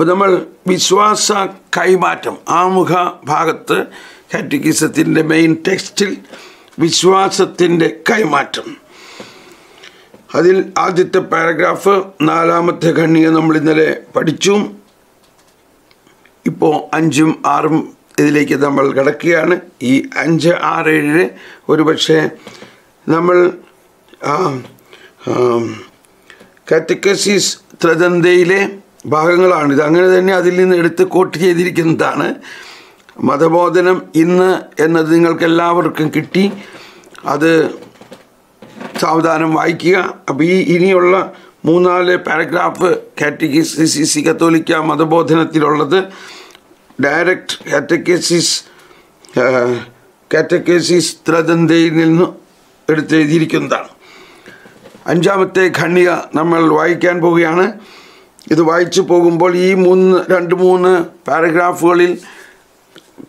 അപ്പോൾ നമ്മൾ വിശ്വാസ കൈമാറ്റം ആമുഖ ഭാഗത്ത് കാറ്റഗിസത്തിന്റെ മെയിൻ ടെക്സ്റ്റിൽ വിശ്വാസത്തിന്റെ കൈമാറ്റം. അതിൽ ആദ്യത്തെ പാരഗ്രാഫ് നാലാമത്തെ ഖണ്ണിക നമ്മൾ ഇന്നലെ പഠിച്ചു. ഇപ്പോൾ അഞ്ചും ആറും ഇതിലേക്ക് നമ്മൾ കിടക്കുകയാണ്. ഈ അഞ്ച് ആറ് ഏഴ് ഒരു പക്ഷേ നമ്മൾ കാറ്റക്കസിസ് ത്രദന്തയിലെ ഭാഗങ്ങളാണിത് അങ്ങനെ തന്നെ അതിൽ നിന്ന് എടുത്ത് കോട്ട് ചെയ്തിരിക്കുന്നതാണ്. മതബോധനം ഇന്ന് എന്നത് നിങ്ങൾക്ക് എല്ലാവർക്കും കിട്ടി. അത് സാവധാനം വായിക്കുക. അപ്പോൾ ഈ ഇനിയുള്ള മൂന്നാൽ പാരഗ്രാഫ് കാറ്റഗിസിസ് കത്തോലിക്ക മതബോധനത്തിലുള്ളത് ഡയറക്റ്റ് കാറ്റഗസിസ് കാറ്റഗസിസ് ത്രദന്തയിൽ നിന്ന് എടുത്തെഴുതിയിരിക്കുന്നതാണ്. അഞ്ചാമത്തെ ഖണ്ണിക നമ്മൾ വായിക്കാൻ പോവുകയാണ്. ഇത് വായിച്ചു പോകുമ്പോൾ ഈ മൂന്ന് രണ്ട് മൂന്ന് പാരഗ്രാഫുകളിൽ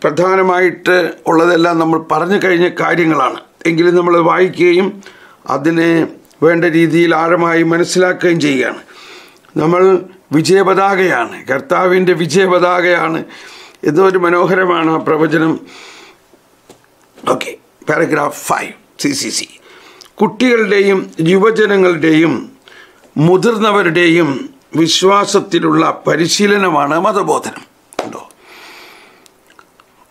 പ്രധാനമായിട്ട് ഉള്ളതെല്ലാം നമ്മൾ പറഞ്ഞു കഴിഞ്ഞ കാര്യങ്ങളാണ്. എങ്കിലും നമ്മൾ വായിക്കുകയും അതിനെ വേണ്ട രീതിയിൽ ആഴമായി മനസ്സിലാക്കുകയും ചെയ്യുകയാണ്. നമ്മൾ വിജയപതാകയാണ് കർത്താവിന്റെ വിജയപതാകയാണ്. ഇതൊരു മനോഹരമാണ് ആ പ്രവചനം. Okay paragraph five C C C. കുട്ടികളുടെയും യുവജനങ്ങളുടെയും മുതിർന്നവരുടെയും വിശ്വാസത്തിലുള്ള പരിശീലനമാണ് മതബോധനം. ഉണ്ടോ?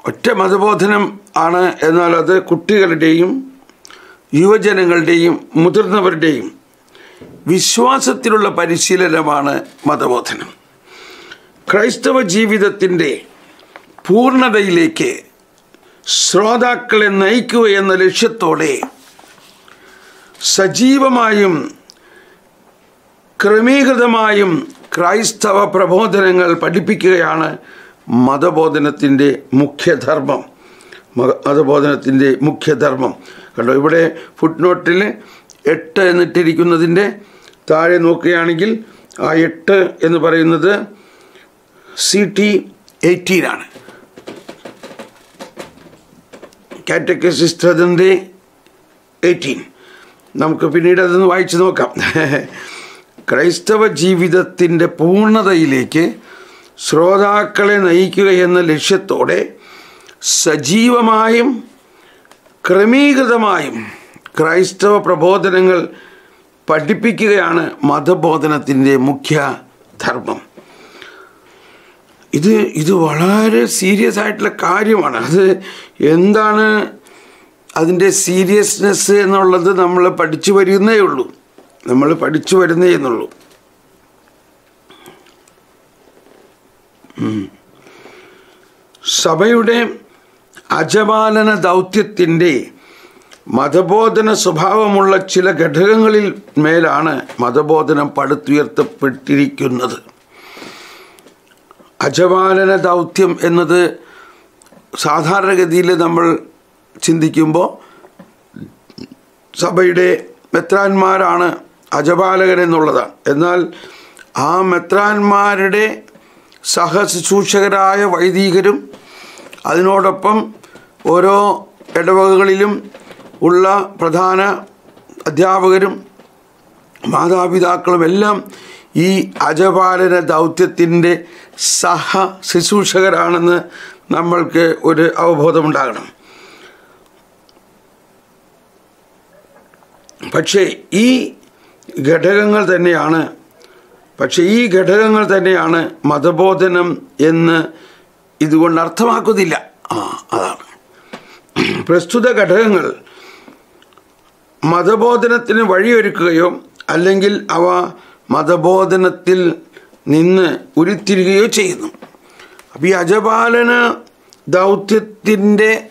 ഒറ്റ മതബോധനം ആണ് എന്നാൽ അത് കുട്ടികളുടെയും യുവജനങ്ങളുടെയും മുതിർന്നവരുടെയും വിശ്വാസത്തിലുള്ള പരിശീലനമാണ് മതബോധനം. ക്രൈസ്തവ ജീവിതത്തിന്റെ പൂർണതയിലേക്ക് ശ്രോതാക്കളെ നയിക്കുക എന്ന ലക്ഷ്യത്തോടെ സജീവമായും ക്രമീകൃതമായും ക്രൈസ്തവ പ്രബോധനങ്ങൾ പഠിപ്പിക്കുകയാണ് മതബോധനത്തിന്റെ മുഖ്യധർമ്മം. മതബോധനത്തിന്റെ മുഖ്യധർമ്മം. കണ്ടോ ഇവിടെ ഫുട്നോട്ടിൽ എട്ട് എന്നിട്ടിരിക്കുന്നതിന്റെ താഴെ നോക്കുകയാണെങ്കിൽ ആ എട്ട് എന്ന് പറയുന്നത് സി ടി എയ്റ്റീനാണ് കാറ്റഗസിസ്റ്റതിന്റെ എയ്റ്റീൻ നമുക്ക് പിന്നീട് അതൊന്ന് വായിച്ചു നോക്കാം. ക്രൈസ്തവ ജീവിതത്തിന്റെ പൂർണതയിലേക്ക് ശ്രോതാക്കളെ നയിക്കുക എന്ന ലക്ഷ്യത്തോടെ സജീവമായും ക്രമീകൃതമായും ക്രൈസ്തവ പ്രബോധനങ്ങൾ പഠിപ്പിക്കുകയാണ് മതബോധനത്തിന്റെ മുഖ്യ ധർമ്മം. ഇത് ഇത് വളരെ സീരിയസ് ആയിട്ടുള്ള കാര്യമാണ്. അത് എന്താണ് അതിന്റെ സീരിയസ്നെസ് എന്നുള്ളത് നമ്മൾ പഠിച്ചു വരുന്നേ ഉള്ളൂ. നമ്മൾ പഠിച്ചു വരുന്നേ എന്നുള്ളൂ. സഭയുടെ അജപാലന ദൗത്യത്തിന്റെ മതബോധന സ്വഭാവമുള്ള ചില ഘടകങ്ങളിൽ മേലാണ് മതബോധനം പടുത്തുയർത്തപ്പെട്ടിരിക്കുന്നത്. അജപാലന ദൗത്യം എന്നത് സാധാരണഗതിയിൽ നമ്മൾ ചിന്തിക്കുമ്പോൾ സഭയുടെ മെത്രാന്മാരാണ് അജപാലകൻ എന്നുള്ളതാണ് എന്നാൽ ആ മെത്രാന്മാരുടെ സഹശുശ്രൂഷകരായ വൈദികരും അതിനോടൊപ്പം ഓരോ ഇടവകകളിലും ഉള്ള പ്രധാന അധ്യാപകരും മാതാപിതാക്കളും എല്ലാം ഈ അജപാലന ദൗത്യത്തിന്റെ സഹ ശുശ്രൂഷകരാണെന്ന് നമ്മൾക്ക് ഒരു അവബോധമുണ്ടാകണം. പക്ഷേ ഈ ഘടകങ്ങൾ തന്നെയാണ്. പക്ഷേ ഈ ഘടകങ്ങൾ തന്നെയാണ് മതബോധനം എന്ന് ഇതുകൊണ്ട് അർത്ഥമാക്കുന്നില്ല. ആ അതാണ്. പ്രസ്തുത ഘടകങ്ങൾ മതബോധനത്തിന് വഴിയൊരുക്കുകയോ അല്ലെങ്കിൽ അവ മതബോധനത്തിൽ നിന്ന് ഉരുത്തിരികയോ ചെയ്യുന്നു. അപ്പം ഈ അജപാലന ദൗത്യത്തിന്റെ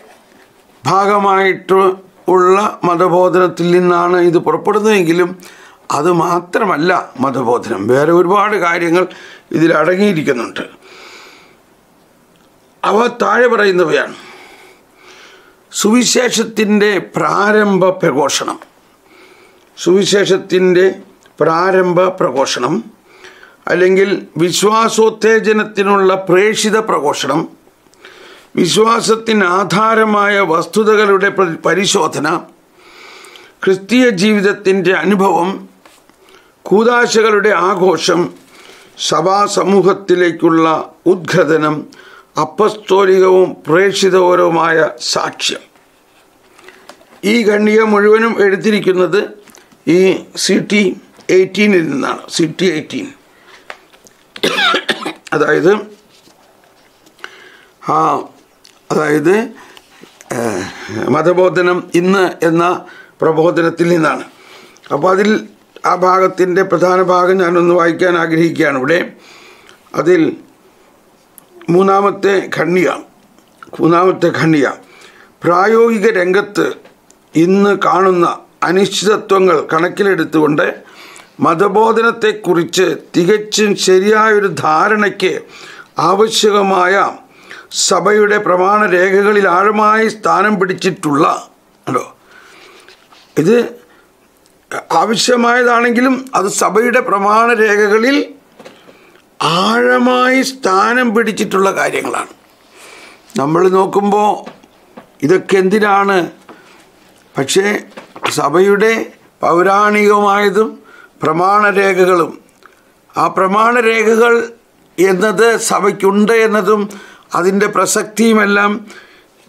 ഭാഗമായിട്ട് ഉള്ള മതബോധനത്തിൽ നിന്നാണ് ഇത് പുറപ്പെടുന്നതെങ്കിലും അത് മാത്രമല്ല മതബോധനം. വേറെ ഒരുപാട് കാര്യങ്ങൾ ഇതിൽ അടങ്ങിയിരിക്കുന്നുണ്ട്. അവ താഴെ പറയുന്നവയാണ്. സുവിശേഷത്തിന്റെ പ്രാരംഭ പ്രഘോഷണം. സുവിശേഷത്തിന്റെ പ്രാരംഭ പ്രഘോഷണം അല്ലെങ്കിൽ വിശ്വാസോത്തേജനത്തിനുള്ള പ്രേക്ഷിത പ്രഘോഷണം വിശ്വാസത്തിന് ആധാരമായ വസ്തുതകളുടെ പരിശോധന ക്രിസ്തീയ ജീവിതത്തിന്റെ അനുഭവം കൂതാശകളുടെ ആഘോഷം സഭാ സമൂഹത്തിലേക്കുള്ള ഉദ്ഘാടനം അപ്പസ്തോലികവും പ്രേക്ഷിതപരവുമായ സാക്ഷ്യം. ഈ ഖണ്ഡിക മുഴുവനും എടുത്തിരിക്കുന്നത് ഈ സി ടി എയ്റ്റീനിൽ നിന്നാണ്. C T eighteen. അതായത് ആ അതായത് മതബോധനം ഇന്ന് എന്ന പ്രബോധനത്തിൽ നിന്നാണ്. അപ്പോൾ അതിൽ ആ ഭാഗത്തിന്റെ പ്രധാന ഭാഗം ഞാനൊന്ന് വായിക്കാൻ ആഗ്രഹിക്കുകയാണ് ഇവിടെ. അതിൽ മൂന്നാമത്തെ ഖണ്ഡിക മൂന്നാമത്തെ ഖണ്ഡിക. പ്രായോഗിക രംഗത്ത് ഇന്ന് കാണുന്ന അനിശ്ചിതത്വങ്ങൾ കണക്കിലെടുത്തുകൊണ്ട് മതബോധനത്തെക്കുറിച്ച് തികച്ചും ശരിയായൊരു ധാരണയ്ക്ക് ആവശ്യകമായ സഭയുടെ പ്രമാണ രേഖകളിൽ ആഴമായി സ്ഥാനം പിടിച്ചിട്ടുള്ള അല്ലോ ഇത് ആവശ്യമായതാണെങ്കിലും അത് സഭയുടെ പ്രമാണ രേഖകളിൽ ആഴമായി സ്ഥാനം പിടിച്ചിട്ടുള്ള കാര്യങ്ങളാണ്. നമ്മൾ നോക്കുമ്പോൾ ഇതൊക്കെ എന്തിനാണ്? പക്ഷേ സഭയുടെ പൗരാണികമായതും പ്രമാണരേഖകളും ആ പ്രമാണരേഖകൾ എന്നത് സഭയ്ക്കുണ്ട് എന്നതും അതിന്റെ പ്രസക്തിയുമെല്ലാം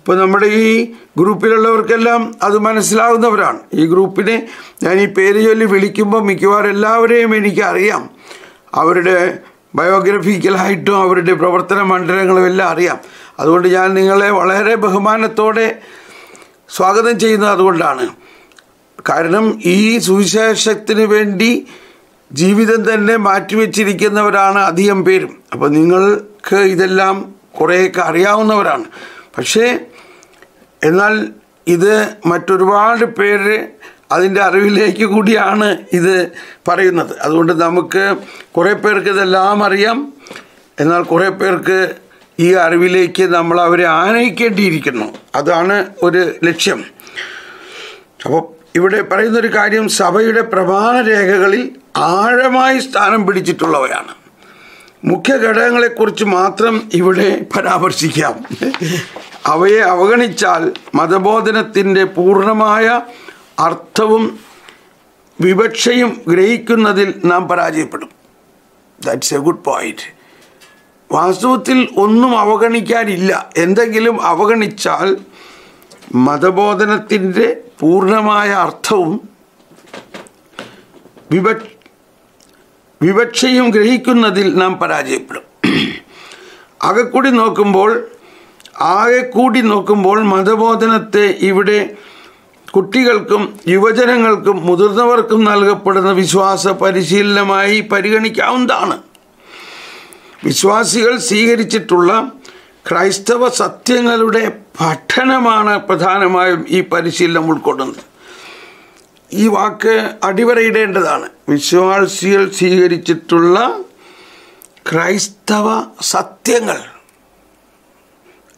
ഇപ്പോൾ നമ്മുടെ ഈ ഗ്രൂപ്പിലുള്ളവർക്കെല്ലാം അത് മനസ്സിലാവുന്നവരാണ്. ഈ ഗ്രൂപ്പിനെ ഞാൻ ഈ പേര് ചൊല്ലി വിളിക്കുമ്പോൾ മിക്കവാറും എല്ലാവരെയും എനിക്കറിയാം. അവരുടെ ബയോഗ്രഫിക്കലായിട്ടും അവരുടെ പ്രവർത്തന മണ്ഡലങ്ങളും എല്ലാം അറിയാം. അതുകൊണ്ട് ഞാൻ നിങ്ങളെ വളരെ ബഹുമാനത്തോടെ സ്വാഗതം ചെയ്യുന്നത് അതുകൊണ്ടാണ്. കാരണം ഈ സുവിശേഷത്തിന് വേണ്ടി ജീവിതം തന്നെ മാറ്റിവെച്ചിരിക്കുന്നവരാണ് അധികം പേരും. അപ്പോൾ നിങ്ങൾക്ക് ഇതെല്ലാം കുറേയൊക്കെ അറിയാവുന്നവരാണ്. പക്ഷേ എന്നാൽ ഇത് മറ്റൊരുപാട് പേര് അതിന്റെ അറിവിലേക്ക് കൂടിയാണ് ഇത് പറയുന്നത്. അതുകൊണ്ട് നമുക്ക് കുറേ പേർക്ക് ഇതെല്ലാം അറിയാം. എന്നാൽ കുറേ പേർക്ക് ഈ അറിവിലേക്ക് നമ്മൾ അവരെ ആനയിക്കേണ്ടിയിരിക്കുന്നു. അതാണ് ഒരു ലക്ഷ്യം. അപ്പോൾ ഇവിടെ പറയുന്നൊരു കാര്യം സഭയുടെ പ്രമാണ രേഖകളിൽ ആഴമായി സ്ഥാനം പിടിച്ചിട്ടുള്ളവയാണ്. മുഖ്യ ഘടകങ്ങളെക്കുറിച്ച് മാത്രം ഇവിടെ പരാമർശിക്കാം. അവയെ അവഗണിച്ചാൽ മതബോധനത്തിന്റെ പൂർണമായ അർത്ഥവും വിവക്ഷയും ഗ്രഹിക്കുന്നതിൽ നാം പരാജയപ്പെടും. ദാറ്റ്സ് എ ഗുഡ് പോയിന്റ് വാസ്തവത്തിൽ ഒന്നും അവഗണിക്കാനില്ല. എന്തെങ്കിലും അവഗണിച്ചാൽ മതബോധനത്തിന്റെ പൂർണമായ അർത്ഥവും വിവ വിവക്ഷയും ഗ്രഹിക്കുന്നതിൽ നാം പരാജയപ്പെടും. അകക്കൂടി നോക്കുമ്പോൾ ആകെക്കൂടി നോക്കുമ്പോൾ മതബോധനത്തെ ഇവിടെ കുട്ടികൾക്കും യുവജനങ്ങൾക്കും മുതിർന്നവർക്കും നൽകപ്പെടുന്ന വിശ്വാസ പരിശീലനമായി പരിഗണിക്കാവുന്നതാണ്. വിശ്വാസികൾ സ്വീകരിച്ചിട്ടുള്ള ക്രൈസ്തവ സത്യങ്ങളുടെ പഠനമാണ് പ്രധാനമായും ഈ പരിശീലനം ഉൾക്കൊള്ളുന്നത്. ഈ വാക്ക് അടിവരയിടേണ്ടതാണ്. വിശ്വാസികൾ സ്വീകരിച്ചിട്ടുള്ള ക്രൈസ്തവ സത്യങ്ങൾ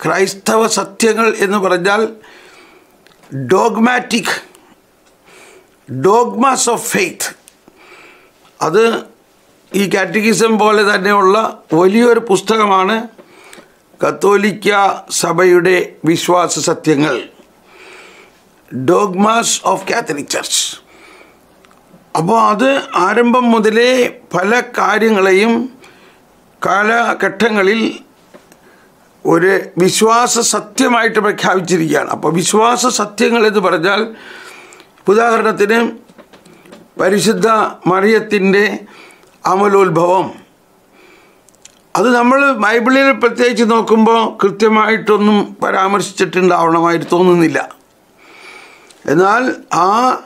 ക്രൈസ്തവ സത്യങ്ങൾ എന്ന് പറഞ്ഞാൽ ഡോഗ്മാറ്റിക് ഡോഗ്മാസ് ഓഫ് ഫെയ്ത്ത്. അത് ഈ കാറ്റഗിസം പോലെ തന്നെയുള്ള വലിയൊരു പുസ്തകമാണ് കത്തോലിക്ക സഭയുടെ വിശ്വാസ സത്യങ്ങൾ. Dogmas of Catholic church. അപ്പോൾ അത് ആരംഭം മുതലേ പല കാര്യങ്ങളെയും കാലഘട്ടങ്ങളിൽ ഒരു വിശ്വാസ സത്യമായിട്ട് പ്രഖ്യാപിച്ചിരിക്കുകയാണ്. അപ്പോൾ വിശ്വാസ സത്യങ്ങൾ എന്ന് പറഞ്ഞാൽ ഉദാഹരണത്തിന് പരിശുദ്ധ മറിയത്തിന്റെ അമലോത്ഭവം. അത് നമ്മൾ ബൈബിളിൽ പ്രത്യേകിച്ച് നോക്കുമ്പോൾ കൃത്യമായിട്ടൊന്നും പരാമർശിച്ചിട്ടുണ്ടാവണമായിട്ട് തോന്നുന്നില്ല. എന്നാൽ ആ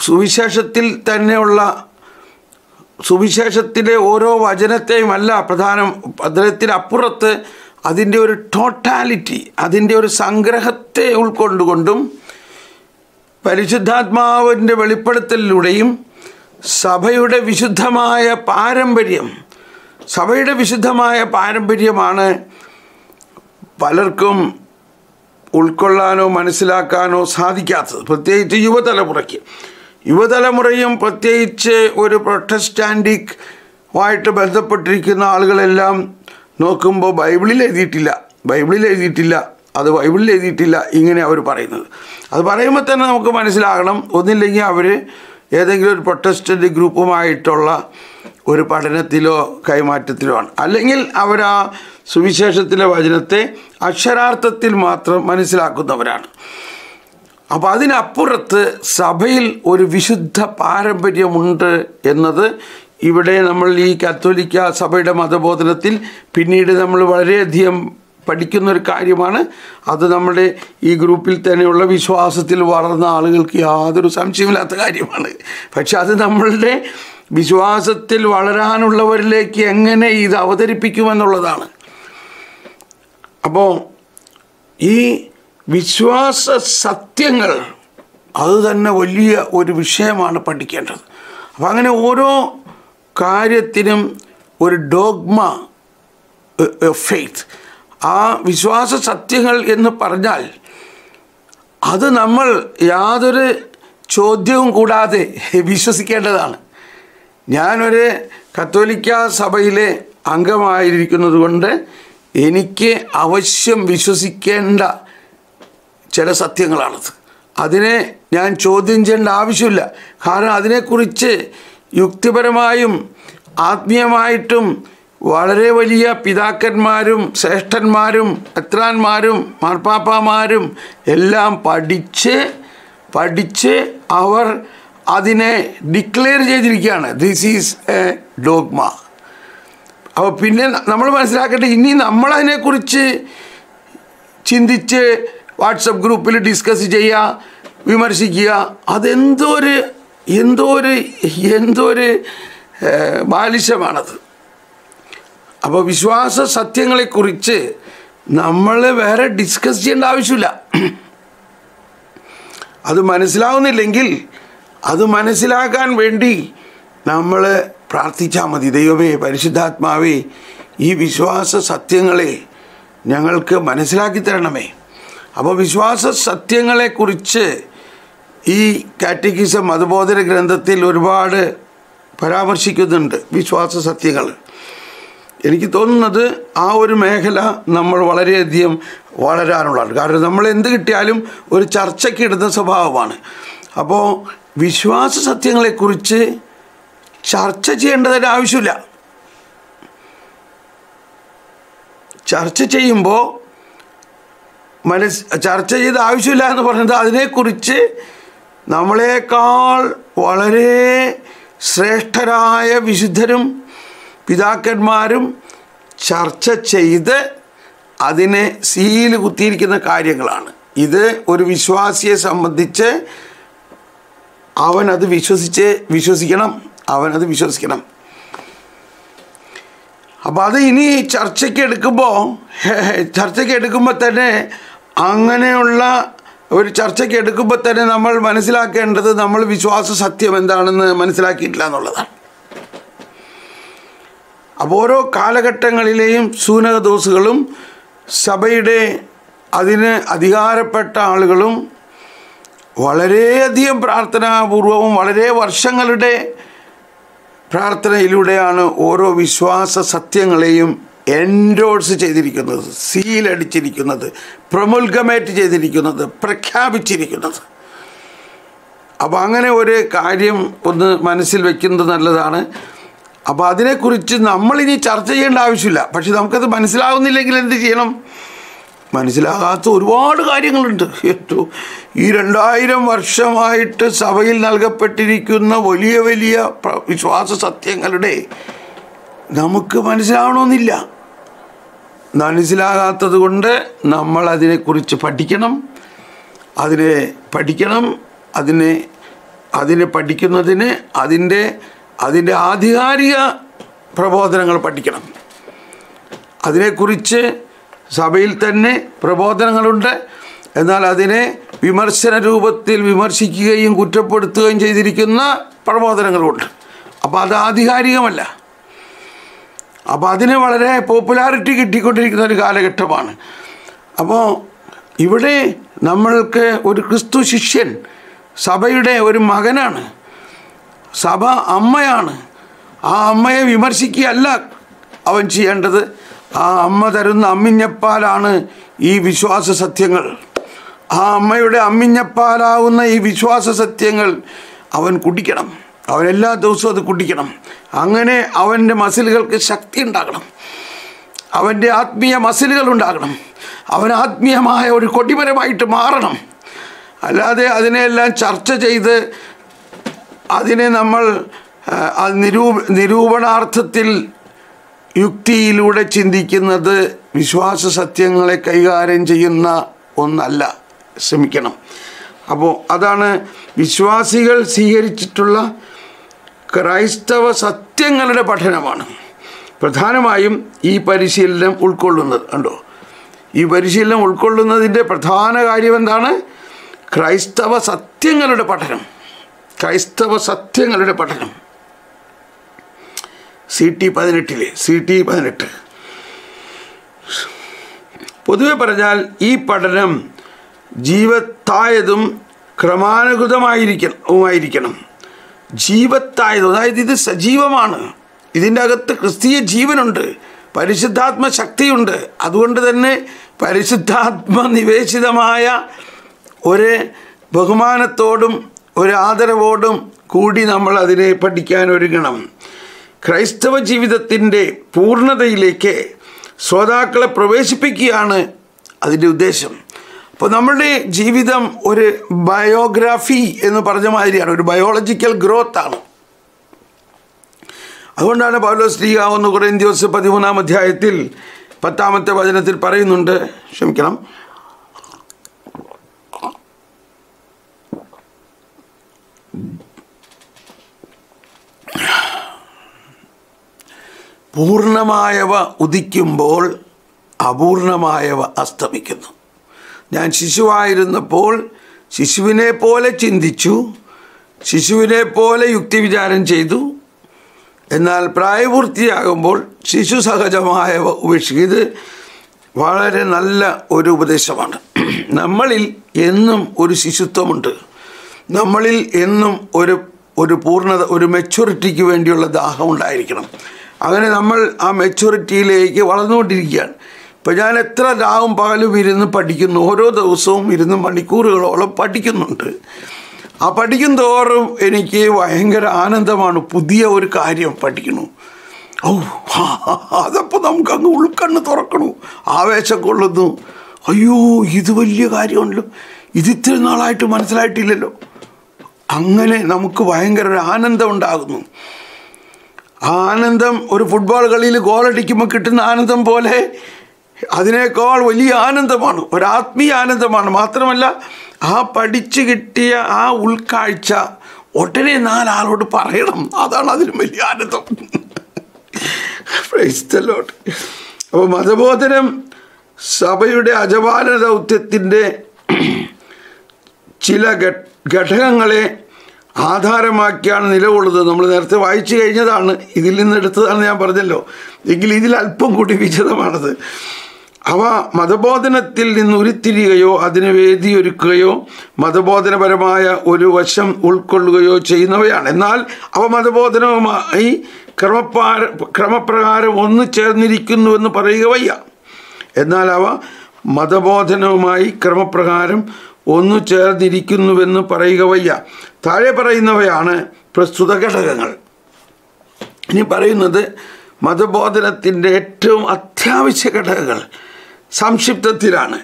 സുവിശേഷത്തിൽ തന്നെയുള്ള സുവിശേഷത്തിലെ ഓരോ വചനത്തെയും അല്ല പ്രധാനം അതിനപ്പുറത്ത് അതിന്റെ ഒരു ടോട്ടാലിറ്റി അതിന്റെ ഒരു സംഗ്രഹത്തെ ഉൾക്കൊണ്ടുകൊണ്ടും പരിശുദ്ധാത്മാവിന്റെ വെളിപ്പെടുത്തലിലൂടെയും സഭയുടെ വിശുദ്ധമായ പാരമ്പര്യം സഭയുടെ വിശുദ്ധമായ പാരമ്പര്യമാണ് പലർക്കും ഉൾക്കൊള്ളാനോ മനസ്സിലാക്കാനോ സാധിക്കാത്തത്. പ്രത്യേകിച്ച് യുവതലമുറയ്ക്ക്. യുവതലമുറയും പ്രത്യേകിച്ച് ഒരു പ്രൊട്ടസ്റ്റാന്റിക് ആയിട്ട് ബന്ധപ്പെട്ടിരിക്കുന്ന ആളുകളെല്ലാം നോക്കുമ്പോൾ ബൈബിളിൽ എഴുതിയിട്ടില്ല. ബൈബിളിൽ എഴുതിയിട്ടില്ല. അത് ബൈബിളിൽ എഴുതിയിട്ടില്ല. ഇങ്ങനെ അവർ പറയുന്നത്. അത് പറയുമ്പോൾ തന്നെ നമുക്ക് മനസ്സിലാകണം. ഒന്നില്ലെങ്കിൽ അവർ ഏതെങ്കിലും ഒരു പ്രൊട്ടസ്റ്റന്റ് ഗ്രൂപ്പുമായിട്ടുള്ള ഒരു പഠനത്തിലോ കൈമാറ്റത്തിലോ ആണ്. അല്ലെങ്കിൽ അവർ ആ സുവിശേഷത്തിലെ വചനത്തെ അക്ഷരാർത്ഥത്തിൽ മാത്രം മനസ്സിലാക്കുന്നവരാണ്. അപ്പോൾ അതിനപ്പുറത്ത് സഭയിൽ ഒരു വിശുദ്ധ പാരമ്പര്യമുണ്ട് എന്നത് ഇവിടെ നമ്മൾ ഈ കത്തോലിക്ക സഭയുടെ മതബോധനത്തിൽ പിന്നീട് നമ്മൾ വളരെയധികം പഠിക്കുന്ന ഒരു കാര്യമാണ്. അത് നമ്മുടെ ഈ ഗ്രൂപ്പിൽ തന്നെയുള്ള വിശ്വാസത്തിൽ വളർന്ന ആളുകൾക്ക് യാതൊരു സംശയമില്ലാത്ത കാര്യമാണ്. പക്ഷെ അത് നമ്മളുടെ വിശ്വാസത്തിൽ വളരാനുള്ളവരിലേക്ക് എങ്ങനെ ഇത് അവതരിപ്പിക്കുമെന്നുള്ളതാണ്. അപ്പോൾ ഈ വിശ്വാസ സത്യങ്ങൾ അത് തന്നെ വലിയ ഒരു വിഷയമാണ് പഠിക്കേണ്ടത്. അപ്പം അങ്ങനെ ഓരോ കാര്യത്തിനും ഒരു ഡോഗ്മ ഫെയ്ത്ത്. ആ വിശ്വാസ സത്യങ്ങൾ എന്ന് പറഞ്ഞാൽ അത് നമ്മൾ യാതൊരു ചോദ്യവും കൂടാതെ വിശ്വസിക്കേണ്ടതാണ്. ഞാനൊരു കത്തോലിക്ക സഭയിലെ അംഗമായിരിക്കുന്നത് കൊണ്ട് എനിക്ക് അവശ്യം വിശ്വസിക്കേണ്ട ചില സത്യങ്ങളാണത്. അതിനെ ഞാൻ ചോദ്യം ചെയ്യേണ്ട ആവശ്യമില്ല. കാരണം അതിനെക്കുറിച്ച് യുക്തിപരമായും ആത്മീയമായിട്ടും വളരെ വലിയ പിതാക്കന്മാരും ശ്രേഷ്ഠന്മാരും അത്രാന്മാരും മാർപ്പാപ്പമാരും എല്ലാം പഠിച്ച് പഠിച്ച് അവർ അതിനെ ഡിക്ലെയർ ചെയ്തിരിക്കുകയാണ്. ദിസ് ഈസ് എ ഡോഗ്മ അപ്പോൾ പിന്നെ നമ്മൾ മനസ്സിലാക്കട്ടെ ഇനി നമ്മളതിനെക്കുറിച്ച് ചിന്തിച്ച് വാട്സപ്പ് ഗ്രൂപ്പിൽ ഡിസ്കസ് ചെയ്യുക വിമർശിക്കുക അതെന്തോ ഒരു എന്തോ ഒരു എന്തോ ഒരു ബാലിശമാണത് അപ്പോൾ വിശ്വാസ സത്യങ്ങളെക്കുറിച്ച് നമ്മൾ വേറെ ഡിസ്കസ് ചെയ്യേണ്ട ആവശ്യമില്ല. അത് മനസ്സിലാവുന്നില്ലെങ്കിൽ അത് മനസ്സിലാക്കാൻ വേണ്ടി നമ്മൾ പ്രാർത്ഥിച്ചാൽ മതി. ദൈവമേ പരിശുദ്ധാത്മാവേ ഈ വിശ്വാസ സത്യങ്ങളെ ഞങ്ങൾക്ക് മനസ്സിലാക്കി തരണമേ. അപ്പോൾ വിശ്വാസ സത്യങ്ങളെക്കുറിച്ച് ഈ കാറ്റഗിസം മതബോധന ഗ്രന്ഥത്തിൽ ഒരുപാട് പരാമർശിക്കുന്നുണ്ട് വിശ്വാസ സത്യങ്ങൾ. എനിക്ക് തോന്നുന്നത് ആ ഒരു മേഖല നമ്മൾ വളരെയധികം വളരാനുള്ളതാണ്. കാരണം നമ്മൾ എന്ത് കിട്ടിയാലും ഒരു ചർച്ചയ്ക്ക് ഇടുന്ന സ്വഭാവമാണ്. അപ്പോൾ വിശ്വാസ സത്യങ്ങളെക്കുറിച്ച് ചർച്ച ചെയ്യേണ്ടതിന്റെ ആവശ്യമില്ല. ചർച്ച ചെയ്യുമ്പോൾ മനസ് ചർച്ച ചെയ്ത് ആവശ്യമില്ല എന്ന് പറഞ്ഞത് അതിനെക്കുറിച്ച് നമ്മളെക്കാൾ വളരെ ശ്രേഷ്ഠരായ വിശുദ്ധരും പിതാക്കന്മാരും ചർച്ച ചെയ്ത് അതിനെ സീൽ കുത്തിയിരിക്കുന്ന കാര്യങ്ങളാണ്. ഇത് ഒരു വിശ്വാസിയെ സംബന്ധിച്ച് അവനത് വിശ്വസിച്ച് വിശ്വസിക്കണം അവനത് വിശ്വസിക്കണം. അപ്പോൾ അത് ഇനി ചർച്ചയ്ക്ക് എടുക്കുമ്പോൾ ചർച്ചയ്ക്ക് എടുക്കുമ്പോൾ തന്നെ അങ്ങനെയുള്ള ഒരു ചർച്ചയ്ക്ക് എടുക്കുമ്പോൾ തന്നെ നമ്മൾ മനസ്സിലാക്കേണ്ടത് നമ്മൾ വിശ്വാസ സത്യം എന്താണെന്ന് മനസ്സിലാക്കിയിട്ടില്ല എന്നുള്ളതാണ്. അപ്പോൾ ഓരോ കാലഘട്ടങ്ങളിലെയും സൂനക ദോസുകളും സഭയുടെ അതിന് അധികാരപ്പെട്ട ആളുകളും വളരെയധികം പ്രാർത്ഥനാപൂർവവും വളരെ വർഷങ്ങളുടെ പ്രാർത്ഥനയിലൂടെയാണ് ഓരോ വിശ്വാസ സത്യങ്ങളെയും എൻഡോഴ്സ് ചെയ്തിരിക്കുന്നത് സീലടിച്ചിരിക്കുന്നത് പ്രമുൽഗമേറ്റ് ചെയ്തിരിക്കുന്നത് പ്രഖ്യാപിച്ചിരിക്കുന്നത്. അപ്പോൾ അങ്ങനെ ഒരു കാര്യം ഒന്ന് മനസ്സിൽ വയ്ക്കുന്നത് നല്ലതാണ്. അപ്പോൾ അതിനെക്കുറിച്ച് നമ്മളിനി ചർച്ച ചെയ്യേണ്ട ആവശ്യമില്ല. പക്ഷെ നമുക്കത് മനസ്സിലാവുന്നില്ലെങ്കിൽ എന്ത് ചെയ്യണം? മനസ്സിലാകാത്ത ഒരുപാട് കാര്യങ്ങളുണ്ട്. ഏറ്റവും ഈ രണ്ടായിരം വർഷമായിട്ട് സഭയിൽ നൽകപ്പെട്ടിരിക്കുന്ന വലിയ വലിയ വിശ്വാസ സത്യങ്ങളുടെ നമുക്ക് മനസ്സിലാവണമെന്നില്ല. മനസ്സിലാകാത്തത് കൊണ്ട് നമ്മൾ അതിനെക്കുറിച്ച് പഠിക്കണം. അതിനെ പഠിക്കണം. അതിനെ അതിനെ പഠിക്കുന്നതിന് അതിന്റെ അതിന്റെ ആധികാരിക പ്രബോധനങ്ങൾ പഠിക്കണം. അതിനെക്കുറിച്ച് സഭയിൽ തന്നെ പ്രബോധനങ്ങളുണ്ട്. എന്നാൽ അതിനെ വിമർശന രൂപത്തിൽ വിമർശിക്കുകയും കുറ്റപ്പെടുത്തുകയും ചെയ്തിരിക്കുന്ന പ്രബോധനങ്ങളുണ്ട്. അപ്പോൾ അത് ആധികാരികമല്ല. അപ്പോൾ അതിന് വളരെ പോപ്പുലാരിറ്റി കിട്ടിക്കൊണ്ടിരിക്കുന്ന ഒരു കാലഘട്ടമാണ്. അപ്പോൾ ഇവിടെ നമ്മൾക്ക് ഒരു ക്രിസ്തു ശിഷ്യൻ സഭയുടെ ഒരു മകനാണ്. സഭ അമ്മയാണ്. ആ അമ്മയെ വിമർശിക്കുകയല്ല അവൻ ചെയ്യേണ്ടത്. ആ അമ്മ തരുന്ന അമ്മിഞ്ഞപ്പാലാണ് ഈ വിശ്വാസ സത്യങ്ങൾ. ആ അമ്മയുടെ അമ്മിഞ്ഞപ്പാലാവുന്ന ഈ വിശ്വാസ സത്യങ്ങൾ അവൻ കുടിക്കണം. അവൻ ദിവസവും അത് കുടിക്കണം. അങ്ങനെ അവന്റെ മസിലുകൾക്ക് ശക്തി ഉണ്ടാകണം. അവന്റെ ആത്മീയ മസിലുകൾ ഉണ്ടാകണം. അവൻ ആത്മീയമായ ഒരു കൊടിമരമായിട്ട് മാറണം. അല്ലാതെ അതിനെയെല്ലാം ചർച്ച ചെയ്ത് അതിനെ നമ്മൾ നിരൂ നിരൂപണാർത്ഥത്തിൽ യുക്തിയിലൂടെ ചിന്തിക്കുന്നത് വിശ്വാസ സത്യങ്ങളെ കൈകാര്യം ചെയ്യുന്ന ഒന്നല്ല. ശ്രമിക്കണം. അപ്പോൾ അതാണ് വിശ്വാസികൾ സ്വീകരിച്ചിട്ടുള്ള ക്രൈസ്തവ സത്യങ്ങളുടെ പഠനമാണ്. പ്രധാനമായും ഈ പരിശീലനം ഉൾക്കൊള്ളുന്നത്. കണ്ടോ? ഈ പരിശീലനം ഉൾക്കൊള്ളുന്നതിന്റെ പ്രധാന കാര്യം എന്താണ്? ക്രൈസ്തവ സത്യങ്ങളുടെ പഠനം. ക്രൈസ്തവ സത്യങ്ങളുടെ പഠനം. സി ടി പതിനെട്ടിലെ സി ടി പതിനെട്ട്. പൊതുവെ പറഞ്ഞാൽ ഈ പഠനം ജീവത്തായതും ക്രമാനുഗതമായിരിക്കണം ജീവത്തായതും അതായത് ഇത് സജീവമാണ് ഇതിന്റെ അകത്ത് ക്രിസ്തീയ ജീവനുണ്ട് പരിശുദ്ധാത്മ ശക്തിയുണ്ട്. അതുകൊണ്ട് തന്നെ പരിശുദ്ധാത്മ നിവേശിതമായ ഒരു ബഹുമാനത്തോടും ഒരു ആദരവോടും കൂടി നമ്മൾ അതിനെ പഠിക്കാൻ ഒരുങ്ങണം. ക്രൈസ്തവ ജീവിതത്തിന്റെ പൂർണതയിലേക്ക് ശ്രോതാക്കളെ പ്രവേശിപ്പിക്കുകയാണ് അതിന്റെ ഉദ്ദേശം. അപ്പോൾ നമ്മളുടെ ജീവിതം ഒരു ബയോഗ്രാഫി എന്ന് പറഞ്ഞ മാതിരിയാണ് ഒരു ബയോളജിക്കൽ ഗ്രോത്ത് ആണ് അതുകൊണ്ടാണ് പൗലോസ് ആവുന്ന ഒന്ന് കുറേന്ത്യോസ് പതിമൂന്നാം അധ്യായത്തിൽ പത്താമത്തെ വചനത്തിൽ പറയുന്നുണ്ട് ക്ഷമിക്കണം. പൂർണമായവ ഉദിക്കുമ്പോൾ അപൂർണമായവ അസ്തമിക്കുന്നു. ഞാൻ ശിശുവായിരുന്നപ്പോൾ ശിശുവിനെ പോലെ ചിന്തിച്ചു ശിശുവിനെ പോലെ യുക്തിവിചാരം ചെയ്തു. എന്നാൽ പ്രായപൂർത്തിയാകുമ്പോൾ ശിശു സഹജമായ ഉപേക്ഷിക്കുക ഇത് വളരെ നല്ല ഒരു ഉപദേശമാണ്. നമ്മളിൽ എന്നും ഒരു ശിശുത്വമുണ്ട്. നമ്മളിൽ എന്നും ഒരു ഒരു പൂർണത ഒരു മെച്യൂരിറ്റിക്ക് വേണ്ടിയുള്ള ദാഹം ഉണ്ടായിരിക്കണം. അങ്ങനെ നമ്മൾ ആ മെച്യൂരിറ്റിയിലേക്ക് വളർന്നുകൊണ്ടിരിക്കുകയാണ്. ഇപ്പം ഞാൻ എത്ര രാവും പകലും ഇരുന്ന് പഠിക്കുന്നു ഓരോ ദിവസവും ഇരുന്ന് മണിക്കൂറുകളോളം പഠിക്കുന്നുണ്ട്. ആ പഠിക്കും തോറും എനിക്ക് ഭയങ്കര ആനന്ദമാണ് പുതിയ ഒരു കാര്യം പഠിക്കണു. ഓ അതപ്പോൾ നമുക്ക് അങ്ങ് ഉൾക്കണ്ണ് തുറക്കണു. ആവേശം കൊള്ളുന്നു. അയ്യോ ഇത് വലിയ കാര്യമാണല്ലോ. ഇത് ഇത്ര നാളായിട്ട് മനസ്സിലായിട്ടില്ലല്ലോ. അങ്ങനെ നമുക്ക് ഭയങ്കര ഒരു ആനന്ദം ഉണ്ടാകുന്നു. ആനന്ദം ഒരു ഫുട്ബോൾ കളിയിൽ ഗോളടിക്കുമ്പോൾ കിട്ടുന്ന ആനന്ദം പോലെ അതിനേക്കാൾ വലിയ ആനന്ദമാണ് ഒരാത്മീയ ആനന്ദമാണ്. മാത്രമല്ല ആ പഠിച്ചു കിട്ടിയ ആ ഉൾക്കാഴ്ച ഉടനെ നാലാളോട് പറയണം. അതാണ് അതിലും വലിയ ആനന്ദം. ക്രൈസ്തലോട്ട് അപ്പോൾ മതബോധനം സഭയുടെ അജപാല ദൗത്യത്തിന്റെ ചില ഘടകങ്ങളെ ആധാരമാക്കിയാണ് നിലകൊള്ളുന്നത്. നമ്മൾ നേരത്തെ വായിച്ചു കഴിഞ്ഞതാണ്. ഇതിൽ നിന്ന് എടുത്തതാണ് ഞാൻ പറഞ്ഞല്ലോ. എങ്കിൽ ഇതിൽ അല്പം കൂടി വിശദമാണത് അവ മതബോധനത്തിൽ നിന്ന് ഉരുത്തിരിയുകയോ അതിന് വേദിയൊരുക്കുകയോ മതബോധനപരമായ ഒരു വശം ഉൾക്കൊള്ളുകയോ ചെയ്യുന്നവയാണ്. എന്നാൽ അവ മതബോധനവുമായി ക്രമപ്പാര ക്രമപ്രകാരം ഒന്നു ചേർന്നിരിക്കുന്നുവെന്ന് പറയുക വയ്യ. എന്നാൽ അവ മതബോധനവുമായി ക്രമപ്രകാരം ഒന്നു ചേർന്നിരിക്കുന്നുവെന്ന് പറയുക വയ്യ. താഴെ പറയുന്നവയാണ് പ്രസ്തുത ഘടകങ്ങൾ. ഇനി പറയുന്നത് മതബോധനത്തിന്റെ ഏറ്റവും അത്യാവശ്യ ഘടകങ്ങൾ. സംക്ഷിപ്തത്തിലാണ്.